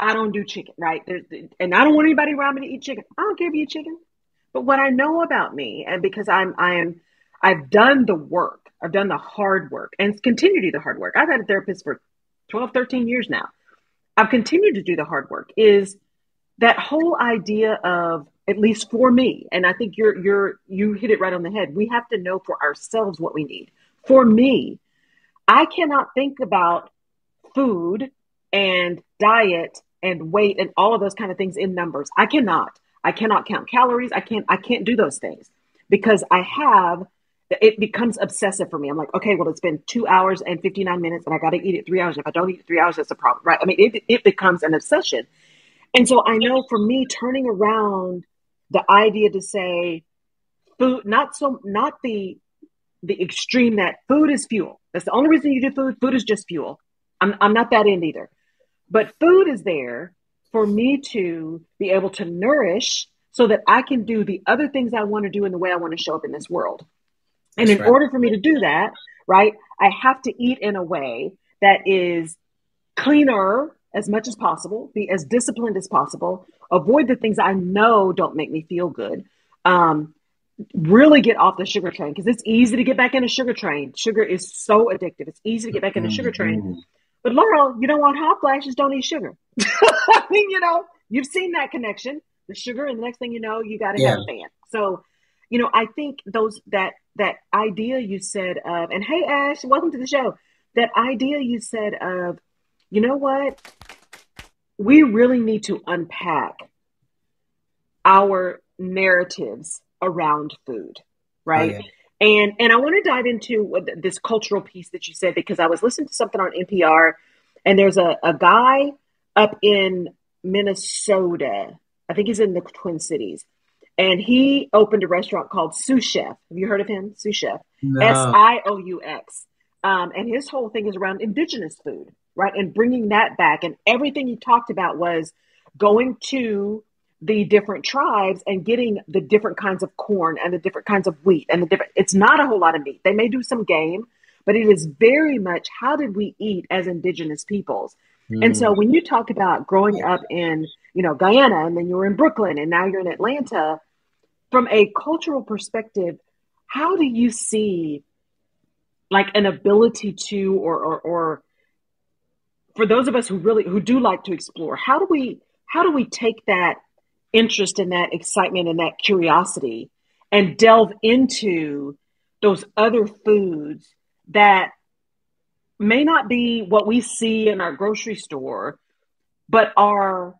I don't do chicken, right? and I don't want anybody around me to eat chicken. I don't care if you eat chicken. But what I know about me, and because I'm, I am, I've done the work, I've done the hard work and continue to do the hard work. I've had a therapist for 12, 13 years now. I've continued to do the hard work is that whole idea of at least for me and i think you're you're you hit it right on the head. We have to know for ourselves what we need. For me i cannot think about food and diet and weight and all of those kind of things in numbers. I cannot. I cannot count calories. I can't i can't do those things because i have it becomes obsessive for me. I'm like okay well it's been two hours and 59 minutes and i got to eat it three hours. If i don't eat it three hours that's a problem right? I mean it, it becomes an obsession and so I know for me, turning around the idea to say food, not so, not the, the extreme that food is fuel. That's the only reason you do food. Food is just fuel. I'm, I'm not that in either. But food is there for me to be able to nourish so that I can do the other things I want to do in the way I want to show up in this world. And That's in right. order for me to do that, right? I have to eat in a way that is cleaner as much as possible, be as disciplined as possible, avoid the things I know don't make me feel good. Um, really get off the sugar train because it's easy to get back in a sugar train. Sugar is so addictive. It's easy to get back in a sugar train. Mm-hmm. But Laurel, you don't want hot flashes, don't eat sugar. I mean, you know, you've seen that connection, the sugar, and the next thing you know, you got to yeah. have a fan. So, you know, I think those that that idea you said of, and hey Ash, welcome to the show. That idea you said of, you know what? We really need to unpack our narratives around food, right? Oh, yeah. And and I want to dive into this cultural piece that you said because I was listening to something on NPR, and there's a, a guy up in Minnesota. I think he's in the Twin Cities, and he opened a restaurant called Sioux Chef. Have you heard of him? Sioux Chef, S I O U X. Um, and his whole thing is around indigenous food, right? And bringing that back. And everything he talked about was going to the different tribes and getting the different kinds of corn and the different kinds of wheat and the different it's not a whole lot of meat they may do some game but it is very much how did we eat as indigenous peoples mm. and so when you talk about growing up in you know guyana and then you were in brooklyn and now you're in atlanta from a cultural perspective how do you see like an ability to or or, or for those of us who really who do like to explore how do we how do we take that interest and that excitement and that curiosity and delve into those other foods that may not be what we see in our grocery store, but are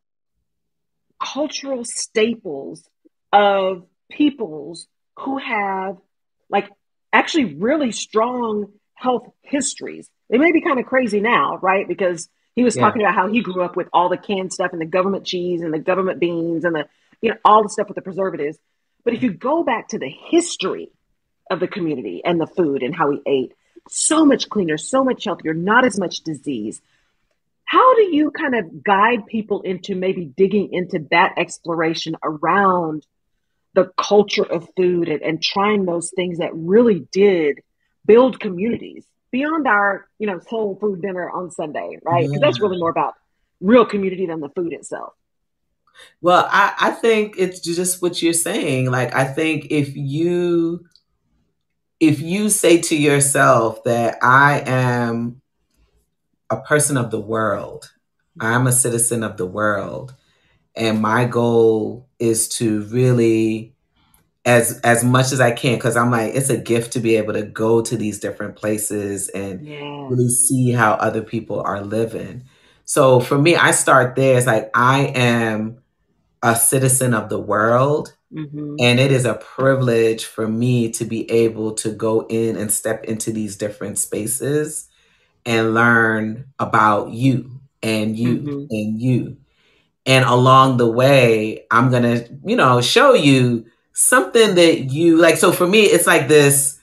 cultural staples of peoples who have like actually really strong health histories. They may be kind of crazy now, right? Because he was yeah. talking about how he grew up with all the canned stuff and the government cheese and the government beans and the, you know, all the stuff with the preservatives. But if you go back to the history of the community and the food and how we ate, so much cleaner, so much healthier, not as much disease. How do you kind of guide people into maybe digging into that exploration around the culture of food and, and trying those things that really did build communities? Beyond our, you know, soul food dinner on Sunday, right? Because yeah. that's mm. really more about real community than the food itself. Well, I, I think it's just what you're saying. Like, I think if you if you say to yourself that I am a person of the world, I'm a citizen of the world, and my goal is to really as as much as I can because I'm like it's a gift to be able to go to these different places and yeah. really see how other people are living. So for me, I start there. It's like I am a citizen of the world. Mm-hmm. And it is a privilege for me to be able to go in and step into these different spaces and learn about you and you mm-hmm. and you. And along the way, I'm going to, you know, show you something that you like. So for me, it's like this,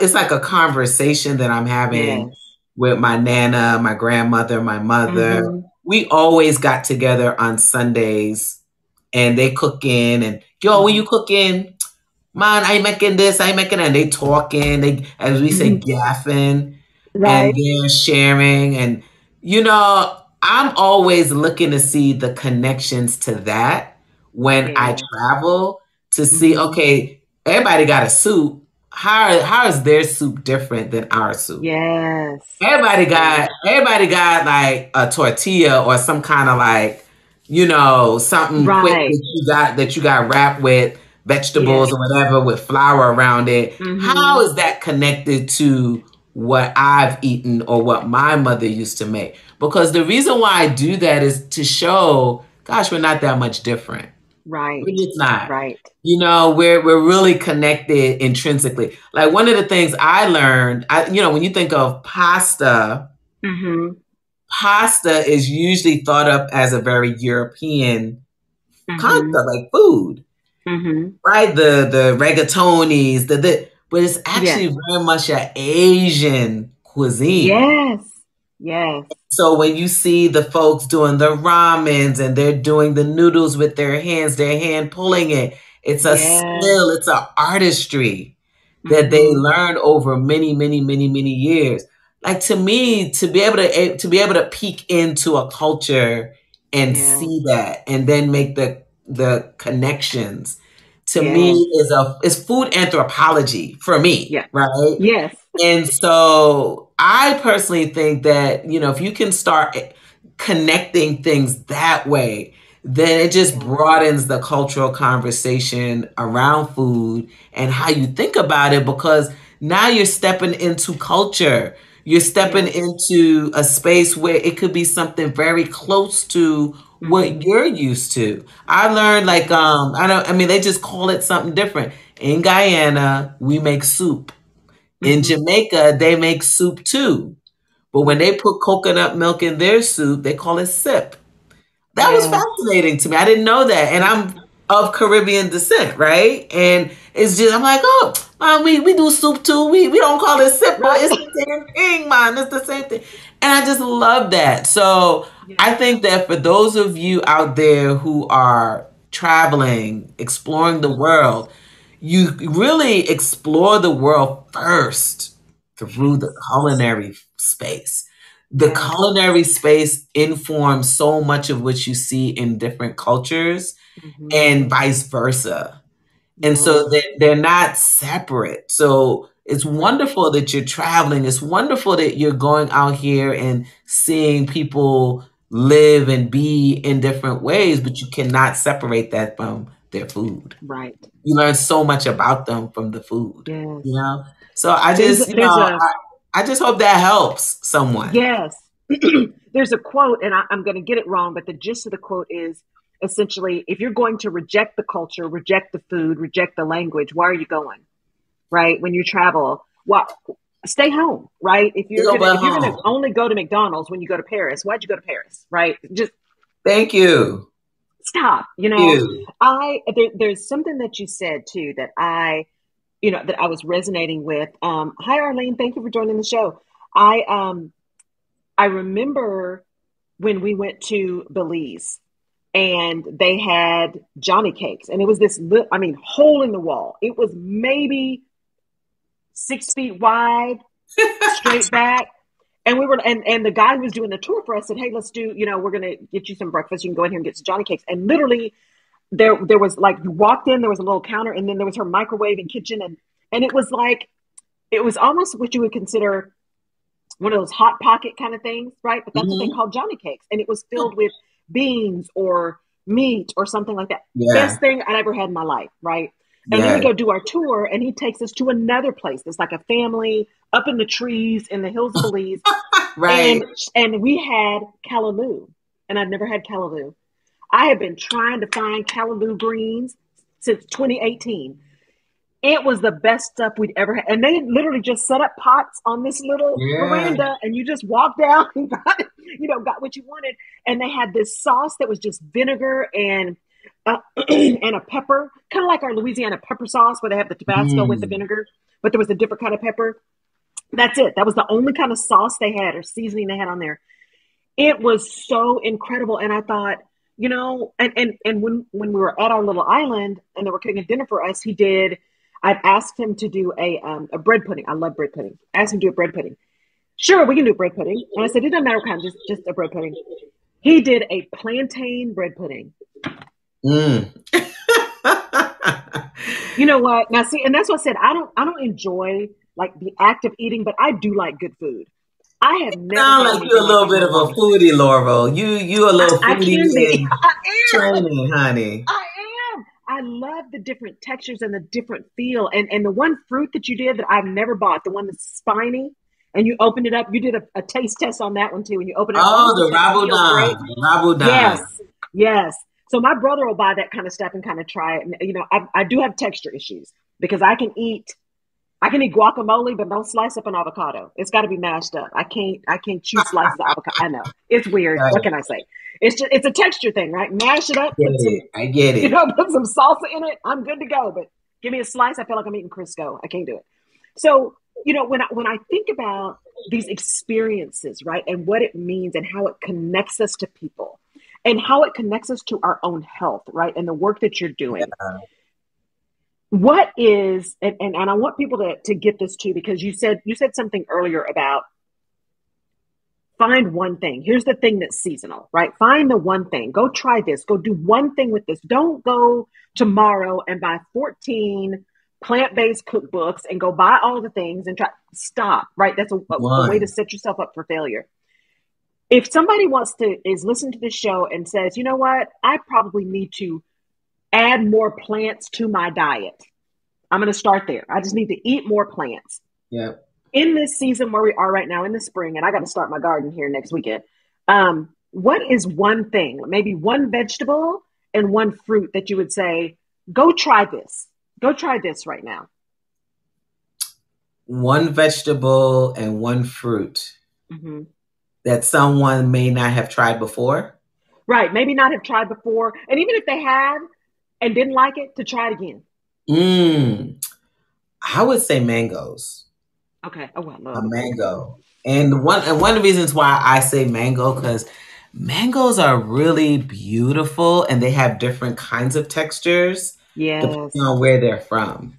it's like a conversation that I'm having yes. with my nana, my grandmother, my mother. Mm-hmm. We always got together on Sundays and they cooking and yo, when you cooking? Man, I making this, I making that. And they talking, they as we say, mm-hmm. gaffing, right. and they're sharing, and you know, I'm always looking to see the connections to that when yeah. I travel to see, mm-hmm. okay, everybody got a soup. How how is their soup different than our soup? Yes. Everybody got everybody got like a tortilla or some kind of like, you know, something right. quick that you got that you got wrapped with vegetables or whatever with flour around it. Mm-hmm. How is that connected to what I've eaten or what my mother used to make? Because the reason why I do that is to show, gosh, we're not that much different. Right. It's not. Right. You know, we're we're really connected intrinsically. Like one of the things I learned, I you know, when you think of pasta, mm-hmm. pasta is usually thought of as a very European mm-hmm. concept, like food. Mm-hmm. Right? The the rigatonis, the the but it's actually yes. very much an Asian cuisine. Yes. Yes. So when you see the folks doing the ramens and they're doing the noodles with their hands, their hand pulling it, it's a yes. skill, it's an artistry. that they mm-hmm. learn over many, many, many, many years. Like to me, to be able to to be able to peek into a culture and see that, and then make the the connections, to me is a is food anthropology for me. Yeah. Right. Yes. And so I personally think that you know if you can start connecting things that way, then it just broadens the cultural conversation around food and how you think about it because now you're stepping into culture. You're stepping into a space where it could be something very close to what mm-hmm. you're used to. I learned like um I don't I mean they just call it something different. In Guyana, we make soup. In mm-hmm. Jamaica, they make soup too. But when they put coconut milk in their soup, they call it sip. That was fascinating to me. I didn't know that. And I'm of Caribbean descent, right? And it's just I'm like, oh, man, we, we do soup too. We we don't call it sip, but it's the same thing, man. It's the same thing. And I just love that. So yeah. I think that for those of you out there who are traveling, exploring the world, you really explore the world first through the culinary space the culinary space informs so much of what you see in different cultures mm-hmm. and vice versa. And so they're, they're not separate. So it's wonderful that you're traveling. It's wonderful that you're going out here and seeing people live and be in different ways, but you cannot separate that from their food. Right. You learn so much about them from the food. Yes. You know? So I just, there's, you know, a, I, I just hope that helps someone. Yes. There's a quote, and I, I'm going to get it wrong, but the gist of the quote is essentially if you're going to reject the culture, reject the food, reject the language, why are you going? Right? When you travel, well, stay home, right? If you're gonna, if you're going to only go to McDonald's when you go to Paris, why'd you go to Paris? Right? Just thank you. Stop. You know, you. I there, there's something that you said too that I you know, that I was resonating with. Um, hi, Arlene. Thank you for joining the show. I um, I remember when we went to Belize and they had Johnny cakes, and it was this, little, I mean, hole in the wall. It was maybe six feet wide, straight back. And we were, and, and the guy who was doing the tour for us said, Hey, let's do, you know, we're going to get you some breakfast. You can go in here and get some Johnny cakes. And literally, there there was like you walked in, there was a little counter, and then there was her microwave and kitchen, and and it was like it was almost what you would consider one of those hot pocket kind of things, right? But that's mm-hmm. what they mm-hmm. called Johnny cakes, and it was filled with beans or meat or something like that. Yeah. Best thing I'd ever had in my life, right? And yeah. then we go do our tour, and he takes us to another place. It's like a family up in the trees in the hills of Belize, right? And, and we had callaloo, and I'd never had callaloo. I have been trying to find callaloo greens since 2018. It was the best stuff we'd ever had. And they literally just set up pots on this little yeah. veranda and you just walked down and got, you know, got what you wanted. And they had this sauce that was just vinegar and uh, and a pepper, kind of like our Louisiana pepper sauce where they have the Tabasco mm. with the mm. vinegar, but there was a different kind of pepper. That's it. That was the only kind of sauce they had or seasoning they had on there. It was so incredible. And I thought, you know, and, and, and when, when we were at our little island and they were cooking a dinner for us, he did, I'd asked him to do a, um, a bread pudding. I love bread pudding. I asked him to do a bread pudding. Sure, we can do bread pudding. And I said, it doesn't matter what kind, just, just a bread pudding. He did a plantain bread pudding. Mm. you know what? Now see, and that's what I said. I don't I don't enjoy like the act of eating, but I do like good food. I have never. Sound like you're a little bit of a foodie, Laurel. You you a little I, foodie I training, honey. I am. I love the different textures and the different feel. And and the one fruit that you did that I've never bought, the one that's spiny, and you opened it up. You did a, a taste test on that one too. When you open it up, oh, the Rambutan, Rambutan. Yes, yes. So my brother will buy that kind of stuff and kind of try it. And, you know, I, I do have texture issues because I can eat I can eat guacamole, but don't slice up an avocado. It's got to be mashed up. I can't. I can't chew slices of avocado. I know it's weird. Right. What can I say? It's just it's a texture thing, right? Mash it up. I get, some, I get it. You know, put some salsa in it. I'm good to go. But give me a slice. I feel like I'm eating Crisco. I can't do it. So you know, when I, when I think about these experiences, right, and what it means and how it connects us to people, and how it connects us to our own health, right, and the work that you're doing. Yeah what is and, and, and I want people to, to get this too because you said you said something earlier about find one thing. Here's the thing that's seasonal, right? Find the one thing. Go try this. Go do one thing with this. Don't go tomorrow and buy 14 plant-based cookbooks and go buy all the things and try stop, right? That's a, a, a way to set yourself up for failure. If somebody wants to is listening to this show and says, "You know what? I probably need to add more plants to my diet." I'm going to start there. I just need to eat more plants. Yeah in this season where we are right now in the spring, and I got to start my garden here next weekend. Um, what is one thing, maybe one vegetable and one fruit that you would say, go try this? Go try this right now. One vegetable and one fruit mm-hmm. That someone may not have tried before. Right. Maybe not have tried before. And even if they have and didn't like it, to try it again. Mm, I would say mangoes. Okay. Oh, I love a mango. And one and one of the reasons why I say mango because mangoes are really beautiful and they have different kinds of textures Yeah. depending on where they're from.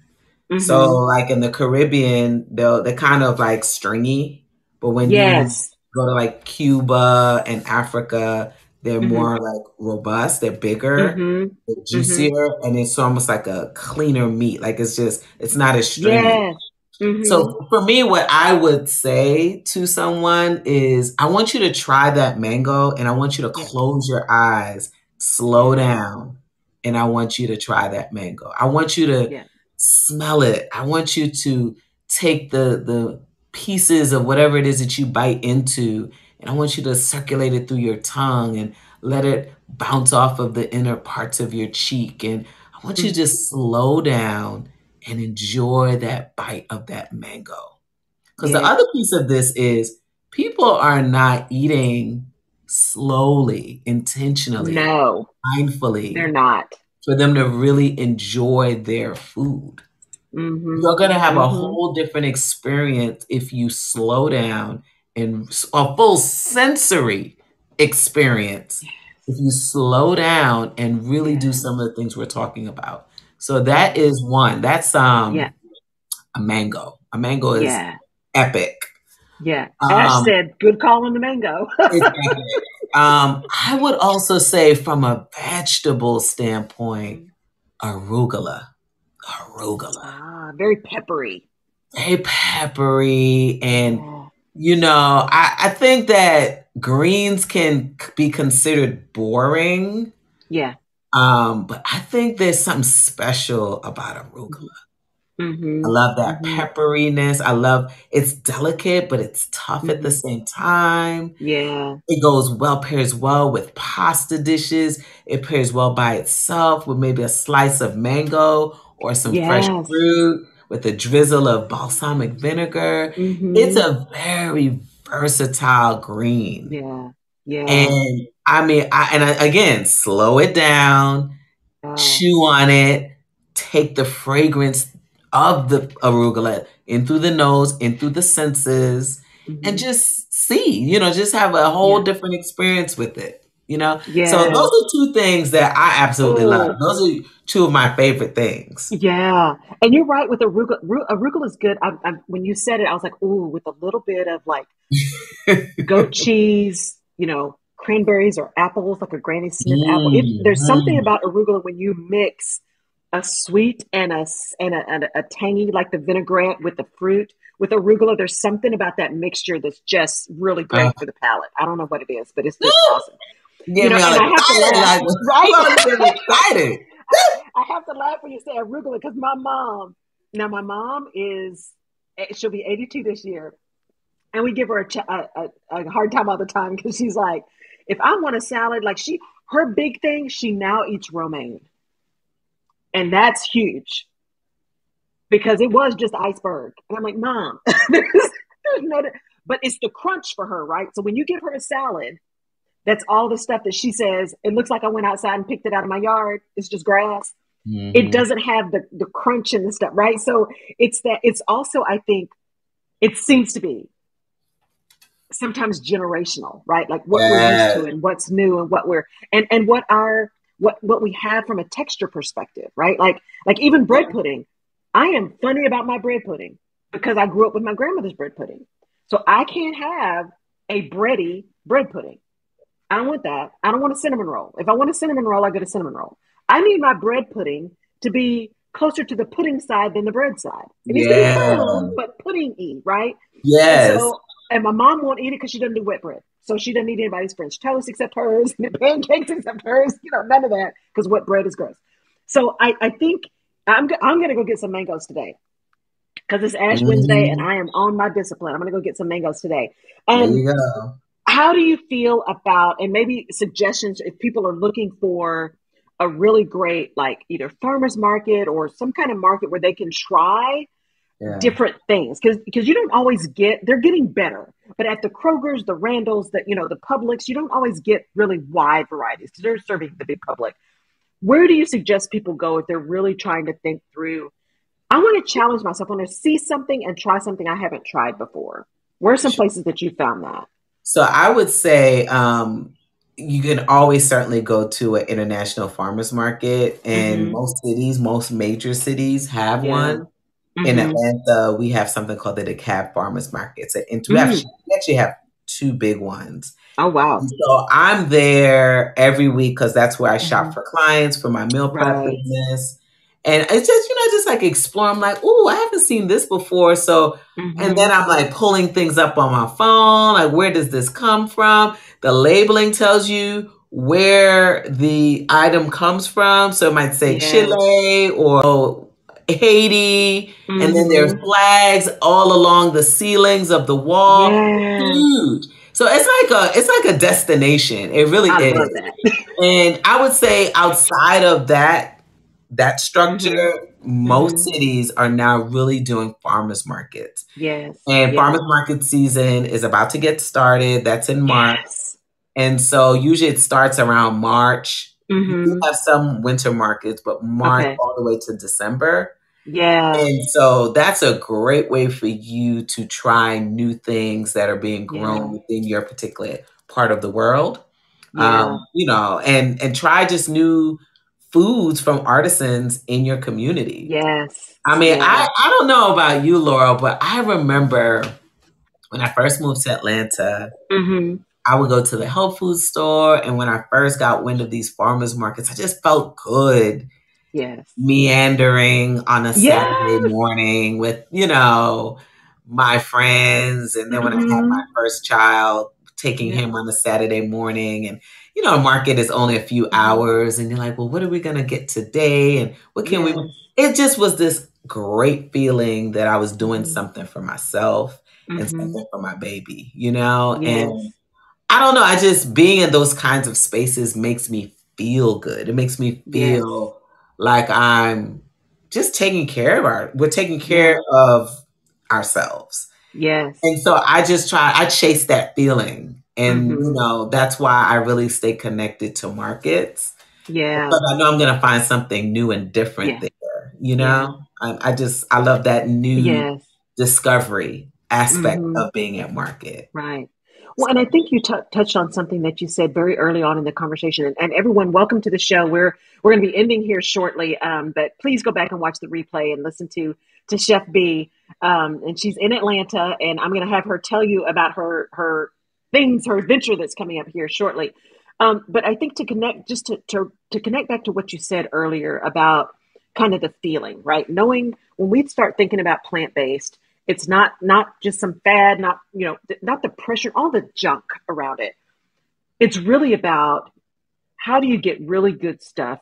Mm-hmm. So, like in the Caribbean, they're they're kind of like stringy, but when yes. Go to like Cuba and Africa, they're mm-hmm. more like robust. They're bigger, mm-hmm. they're mm-hmm. juicier, and it's almost like a cleaner meat. Like it's just it's not as stringy. Yes. Mm-hmm. So for me, what I would say to someone is, I want you to try that mango and I want you to close your eyes, slow down, and I want you to try that mango. I want you to yeah. smell it. I want you to take the the pieces of whatever it is that you bite into and I want you to circulate it through your tongue and let it bounce off of the inner parts of your cheek and I want you to just slow down and enjoy that bite of that mango. Because yeah. the other piece of this is people are not eating slowly, intentionally, no, mindfully. They're not. For them to really enjoy their food. Mm-hmm. You're going to have mm-hmm. a whole different experience if you slow down and a full sensory experience. Yes. If you slow down and really do some of the things we're talking about. So that is one. That's um yeah. a mango. A mango is yeah. epic. Yeah. Ash um, said, good call on the mango. um, I would also say from a vegetable standpoint, arugula. Arugula. Ah, very peppery. Very peppery. And, you know, I, I think that greens can be considered boring. Yeah. Um, but I think there's something special about arugula. Mm-hmm. I love that mm-hmm. pepperiness. I love it's delicate, but it's tough mm-hmm. at the mm-hmm. same time. Yeah. It goes well, pairs well with pasta dishes. It pairs well by itself with maybe a slice of mango or some yes. fresh fruit with a drizzle of balsamic vinegar. It's a mm-hmm. very versatile green. Yeah. Yeah. And I mean, I, and I, again, slow it down, oh. chew on it, take the fragrance of the arugula in through the nose, in through the senses, mm-hmm. and just see, you know, just have a whole yeah. different experience with it. You know, yeah. So those are two things that I absolutely Ooh. love. Those are two of my favorite things. Yeah, and you're right with arugula. Arugula is good. I, I, when you said it, I was like, "Ooh," with a little bit of like goat cheese, you know, cranberries or apples, like a Granny Smith mm, apple. It, there's mm. something about arugula when you mix a sweet and a and a, and a, tangy, like the vinaigrette with the fruit with arugula. There's something about that mixture that's just really great uh, for the palate. I don't know what it is, but it's just awesome. Yeah, you know, and I have to laugh. right? excited. I have to laugh when you say arugula because my mom. Now my mom is eh, she'll be 82 this year, and we give her a, a, a hard time all the time because she's like, if I want a salad, like she, her big thing, she now eats romaine. And that's huge because it was just iceberg. And I'm like, Mom, there's, there's no, but it's the crunch for her, right? So when you give her a salad, that's all the stuff that she says, it looks like I went outside and picked it out of my yard. It's just grass. Mm-hmm. It doesn't have the, the crunch and the stuff, right? So it's that, it's also, I think, it seems to be sometimes generational, right? Like what we're used to and what's new and what we're and and what our what what we have from a texture perspective, right? Like like even bread pudding. I am funny about my bread pudding because I grew up with my grandmother's bread pudding. So I can't have a bready bread pudding. I don't want that. I don't want a cinnamon roll. If I want a cinnamon roll, I get a cinnamon roll. I need my bread pudding to be closer to the pudding side than the bread side. It needs yeah. to be firm, but pudding y, right? Yes. And, so, and my mom won't eat it because she doesn't do wet bread. So she doesn't eat anybody's French toast except hers, and pancakes except hers, you know, none of that because wet bread is gross. So I, I think I'm, I'm going to go get some mangoes today because it's Ash mm-hmm. Wednesday and I am on my discipline. I'm going to go get some mangoes today. And there you go. How do you feel about, and maybe suggestions if people are looking for a really great, like either farmer's market or some kind of market where they can try yeah. different things? Because because you don't always get they're getting better. But at the krogers the randalls that you know the publix you don't always get really wide varieties because they're serving the big public. Where do you suggest people go if they're really trying to think through i want to challenge myself. I want to see something and try something i haven't tried before. Where are some places that you found that so i would say um, you can always certainly go to an international farmers market and mm-hmm. most cities most major cities have yeah. one Mm-hmm. In Atlanta, we have something called the DeKalb Farmers Markets. And we, mm. actually, we actually have two big ones. Oh wow! So I'm there every week because that's where I shop mm-hmm. for clients for my meal prep right. business. And it's just, you know, just like explore. I'm like, oh, I haven't seen this before. So, mm-hmm. and then I'm like pulling things up on my phone. Like, where does this come from? The labeling tells you where the item comes from. So it might say yes. Chile or Haiti, mm-hmm. and then there's mm-hmm. flags all along the ceilings of the wall. Huge. So it's like a it's like a destination. It really I is. and I would say outside of that that structure, mm-hmm. most mm-hmm. cities are now really doing farmers markets. Yes. And yes. farmers market season is about to get started. That's in March. Yes. And so usually it starts around March. Mm-hmm. We have some winter markets, but March okay. all the way to December. Yeah. And so that's a great way for you to try new things that are being grown yeah. within your particular part of the world. Yeah. Um, you know, and and try just new foods from artisans in your community. Yes. I mean, I, I don't know about you, Laurel, but I remember when I first moved to Atlanta, mm-hmm. I would go to the health food store. And when I first got wind of these farmers markets, I just felt good Yes. Meandering on a yes. Saturday morning with, you know, my friends. And then when mm-hmm. I had my mm-hmm. first child, taking him on a Saturday morning. And, you know, market is only a few mm-hmm. hours. And you're like, well, what are we going to get today? And what can yes. we? It just was this great feeling that I was doing mm-hmm. something for myself mm-hmm. and something for my baby, you know? Yes. And I don't know. I just being in those kinds of spaces makes me feel good. It makes me feel like I'm just taking care of our we're taking care of ourselves. Yes. And so I just try I chase that feeling. And mm-hmm. you know, that's why I really stay connected to markets. Yeah. But I know I'm gonna find something new and different yeah. there. You know? Yeah. I, I, just I love that new yes. discovery aspect mm-hmm. of being at market. Right. Well, and I think you t- touched on something that you said very early on in the conversation. And, and everyone, welcome to the show. We're we're going to be ending here shortly, um, but please go back and watch the replay and listen to to Chef BEEE. Um, and she's in Atlanta, and I'm going to have her tell you about her her things, her adventure that's coming up here shortly. Um, but I think to connect, just to, to to connect back to what you said earlier about kind of the feeling, right? Knowing when we start thinking about plant based it's not not just some fad, not you know, not the pressure, all the junk around it. It's really about how do you get really good stuff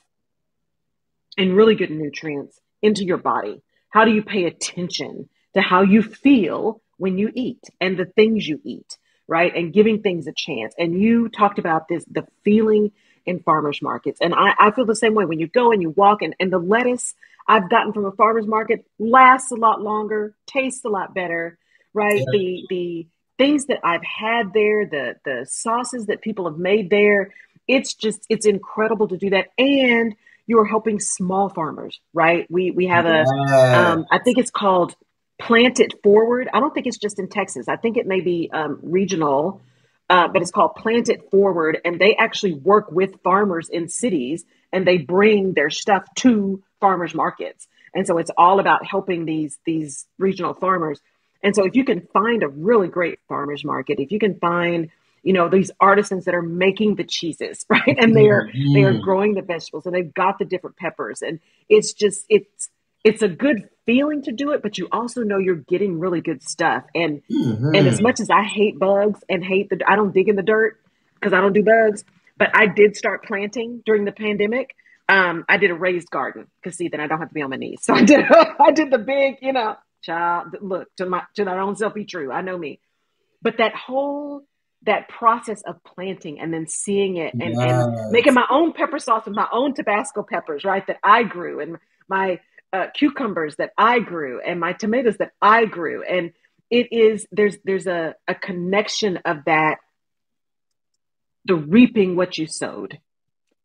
and really good nutrients into your body? How do you pay attention to how you feel when you eat and the things you eat, right? And giving things a chance. And you talked about this the feeling in farmers markets. And I, I feel the same way when you go and you walk and, and the lettuce I've gotten from a farmer's market lasts a lot longer, tastes a lot better, right? Yeah. The the things that I've had there, the the sauces that people have made there, it's just it's incredible to do that. And you are helping small farmers, right? We we have a um, I think it's called Plant It Forward. I don't think it's just in Texas. I think it may be um, regional. uh, but it's called Plant It Forward, and they actually work with farmers in cities, and they bring their stuff to farmers markets. And so it's all about helping these these regional farmers. And so if you can find a really great farmers market, if you can find you know these artisans that are making the cheeses right and they are mm-hmm. they are growing the vegetables and they've got the different peppers and it's just it's it's a good feeling to do it but you also know you're getting really good stuff and mm-hmm. and as much as i hate bugs and hate the i don't dig in the dirt because i don't do bugs but i did start planting during the pandemic um, I did a raised garden because see, then I don't have to be on my knees. So I did, I did the big, you know, child. Look to my to my own self be true. I know me, but that whole that process of planting and then seeing it and, yes. and, making my own pepper sauce with my own Tabasco peppers, right? That I grew and my uh, cucumbers that I grew and my tomatoes that I grew. And it is, there's, there's a, a connection of that, the reaping what you sowed,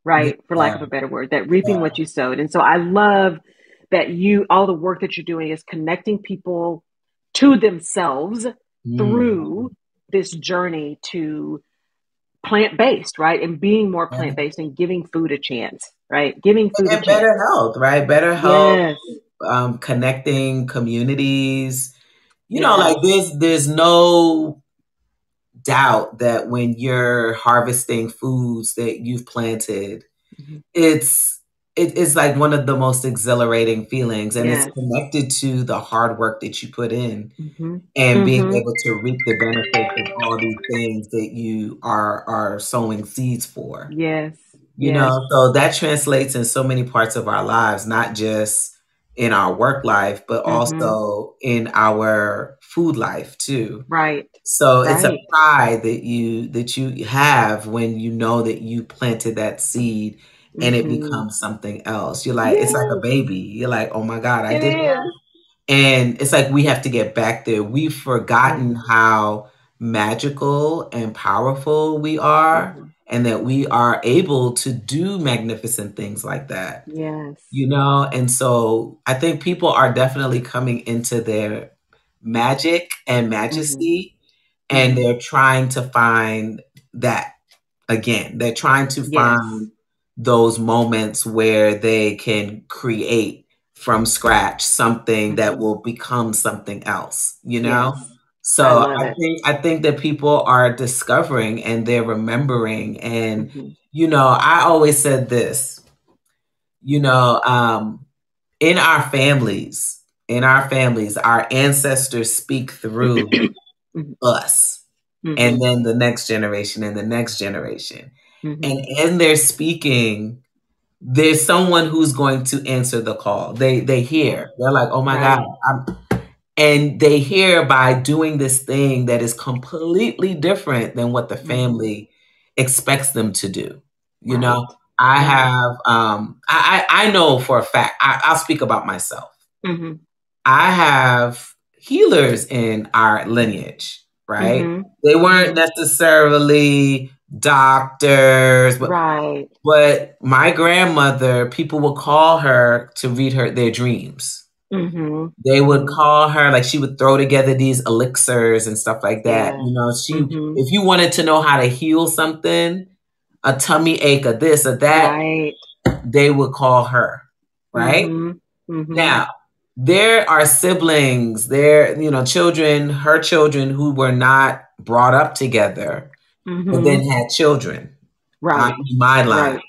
right? For lack of a better word, that reaping what you sowed. And so I love that you, all the work that you're doing is connecting people to themselves mm. through this journey to plant based, right? And being more plant based and giving food a chance, right? Giving food a chance. and better chance. health, right? Better health, yes. um, connecting communities. You yes. know, like there's there's no doubt that when you're harvesting foods that you've planted, mm-hmm. it's it is like one of the most exhilarating feelings and yes. it's connected to the hard work that you put in mm-hmm. and mm-hmm. being able to reap the benefits of all these things that you are are sowing seeds for yes you yes. know so that translates in so many parts of our lives not just in our work life but mm-hmm. also in our food life too right so right. it's a pride that you that you have when you know that you planted that seed and mm-hmm. it becomes something else. You're like, yeah. it's like a baby. You're like, oh my God, I it did that. And it's like we have to get back there. We've forgotten mm-hmm. how magical and powerful we are. Mm-hmm. And that we are able to do magnificent things like that. Yes. You know, and so I think people are definitely coming into their magic and majesty, mm-hmm. and mm-hmm. they're trying to find that again. They're trying to yes. find those moments where they can create from scratch something that will become something else, you know? Yes. So I, I think I think that people are discovering and they're remembering and mm-hmm. you know, I always said this. You know, um in our families, in our families, our ancestors speak through mm-hmm. us. Mm-hmm. And then the next generation and the next generation. Mm-hmm. And in their speaking, there's someone who's going to answer the call. They they hear. They're like, "Oh my right. god." I'm, and they hear by doing this thing that is completely different than what the mm-hmm. family expects them to do. You right. know, I have um I I know for a fact, I, will speak about myself. Mm-hmm. I have healers in our lineage, right? Mm-hmm. They weren't necessarily doctors. But, right. But my grandmother, people would call her to read her their dreams. Mm-hmm. They would call her like she would throw together these elixirs and stuff like that. Yeah. You know, she mm-hmm. if you wanted to know how to heal something, a tummy ache or this or that, right. they would call her. Right mm-hmm. mm-hmm. now, there are siblings, there you know children, her children who were not brought up together mm-hmm. but then had children. Right. my line. Right.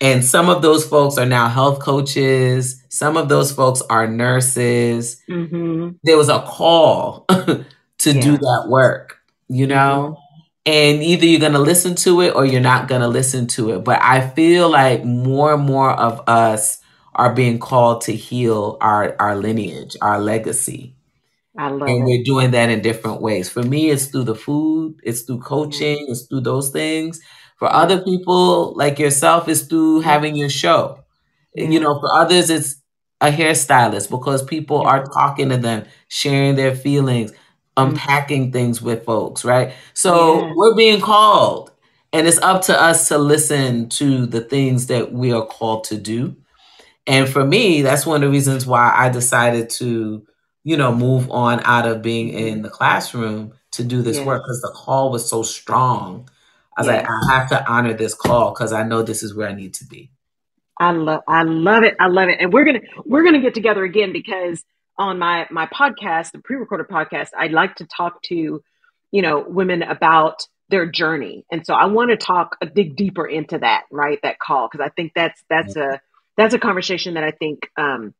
And some of those folks are now health coaches. Some of those folks are nurses. Mm-hmm. There was a call to yeah. do that work, you know? Mm-hmm. And either you're going to listen to it or you're not going to listen to it. But I feel like more and more of us are being called to heal our, our lineage, our legacy. I love and it. we're doing that in different ways. For me, it's through the food, it's through coaching, it's through those things. For other people like yourself, it's through having your show. And, you know, for others, it's a hairstylist because people are talking to them, sharing their feelings, mm-hmm. unpacking things with folks, right? So yeah. we're being called, and it's up to us to listen to the things that we are called to do. And for me, that's one of the reasons why I decided to you know, move on out of being in the classroom to do this Yes. work because the call was so strong. I was like, I have to honor this call because I know this is where I need to be. I love I love it. I love it. And we're gonna we're gonna get together again because on my my podcast, the pre-recorded podcast, I'd like to talk to, you know, women about their journey. And so I want to talk a dig deeper into that, right? That call. Because I think that's that's a that's a conversation that I think um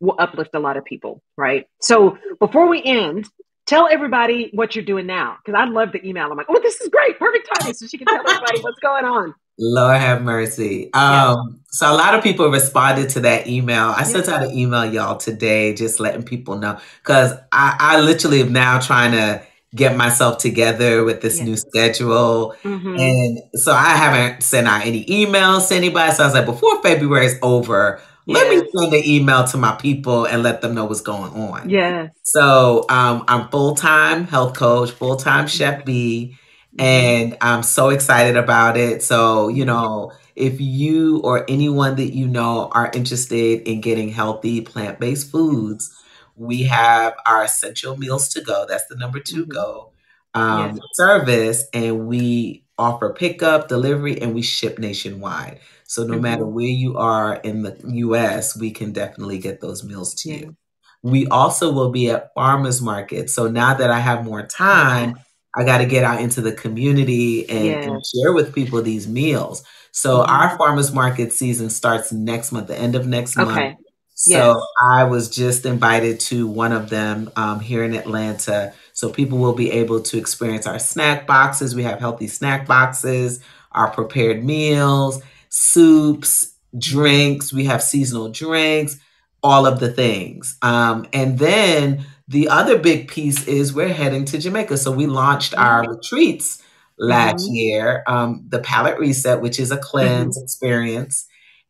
will uplift a lot of people, right? So before we end, tell everybody what you're doing now. Because I'd love the email. I'm like, oh, this is great, perfect timing, so she can tell everybody what's going on. Lord have mercy. Yeah. Um, so a lot of people responded to that email. I Yeah. sent out an email, y'all, today, just letting people know because I, I literally am now trying to get myself together with this Yeah. new schedule. Mhm. And so I haven't sent out any emails to anybody. So I was like, before February is over, let me send an email to my people and let them know what's going on. Yes. So um, I'm full time health coach, full time chef BEEE, and I'm so excited about it. So you know, if you or anyone that you know are interested in getting healthy plant based foods, we have our essential meals to go. That's the number 2 Mhm. go um, Yes. service, and we offer pickup, delivery, and we ship nationwide. So no matter Mhm. where you are in the U.S., we can definitely get those meals to Yes. you. We also will be at farmers market. So now that I have more time, I got to get out into the community and, and share with people these meals. So Mhm. our farmers market season starts next month, the end of next month. Okay. So Yes. I was just invited to one of them um, here in Atlanta. So people will be able to experience our snack boxes. We have healthy snack boxes, our prepared meals, soups, drinks. We have seasonal drinks, all of the things. Um, and then the other big piece is we're heading to Jamaica. So we launched our retreats last Mhm. year, um, the Palate Reset, which is a cleanse experience.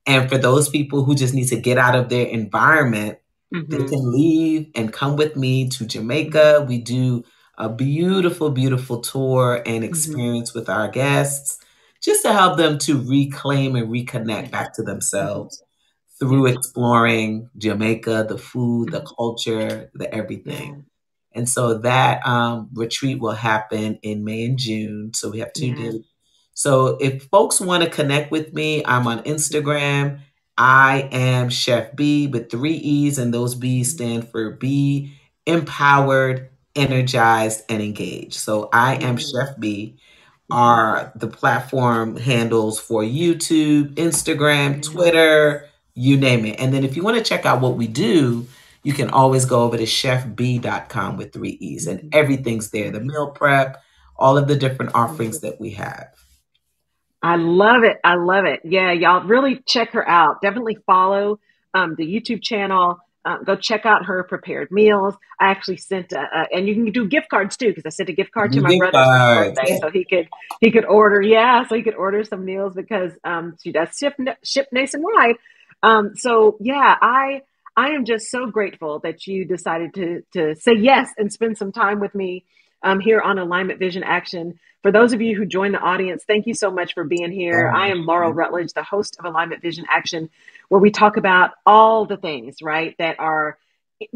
And for those people who just need to get out of their environment, they Mhm. can leave and come with me to Jamaica. We do a beautiful, beautiful tour and experience with our guests just to help them to reclaim and reconnect back to themselves through exploring Jamaica, the food, the culture, the everything. And so that um, retreat will happen in May and June. So we have two Yeah. days. So if folks want to connect with me, I'm on Instagram. I am Chef BEEE with three E's, and those B's stand for be empowered, energized, and engaged. So I am Mhm. Chef BEEE are the platform handles for YouTube, Instagram, Mhm. Twitter, you name it. And then if you want to check out what we do, you can always go over to chefbeee.com with three E's and Mhm. everything's there the meal prep, all of the different offerings that we have. I love it. I love it. Yeah, y'all really check her out. Definitely follow um, the YouTube channel. Uh, go check out her prepared meals. I actually sent, a, a, and you can do gift cards too, because I sent a gift card to my gift brother's birthday, so he could he could order. Yeah, so he could order some meals because um, she does ship ship nationwide. Um, so yeah, I I am just so grateful that you decided to to say yes and spend some time with me um, here on Alignment Vision Action. For those of you who joined the audience, thank you so much for being here. I am Laurel Rutledge, the host of Alignment Vision Action, where we talk about all the things, right, that are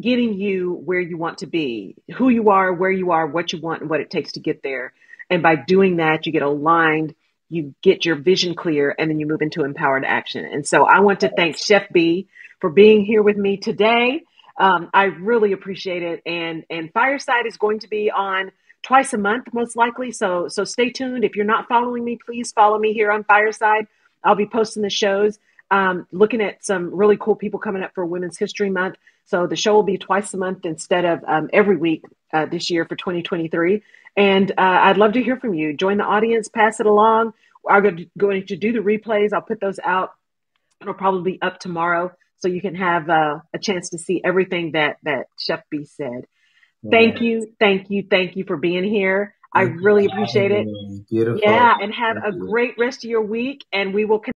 getting you where you want to be, who you are, where you are, what you want, and what it takes to get there. And by doing that, you get aligned, you get your vision clear, and then you move into empowered action. And so I want to thank Chef BEEE for being here with me today. Um, I really appreciate it. And and Fireside is going to be on twice a month, most likely. So so stay tuned. If you're not following me, please follow me here on Fireside. I'll be posting the shows. Um, looking at some really cool people coming up for Women's History Month. So the show will be twice a month instead of um, every week uh, this year for 2023. And uh, I'd love to hear from you. Join the audience, pass it along. I'm going to do the replays. I'll put those out. It'll probably be up tomorrow, so you can have uh, a chance to see everything that that Chef BEEE said. Thank you, thank you, thank you for being here. I really appreciate it. Beautiful. Yeah, and have Thank a you. great rest of your week, and we will.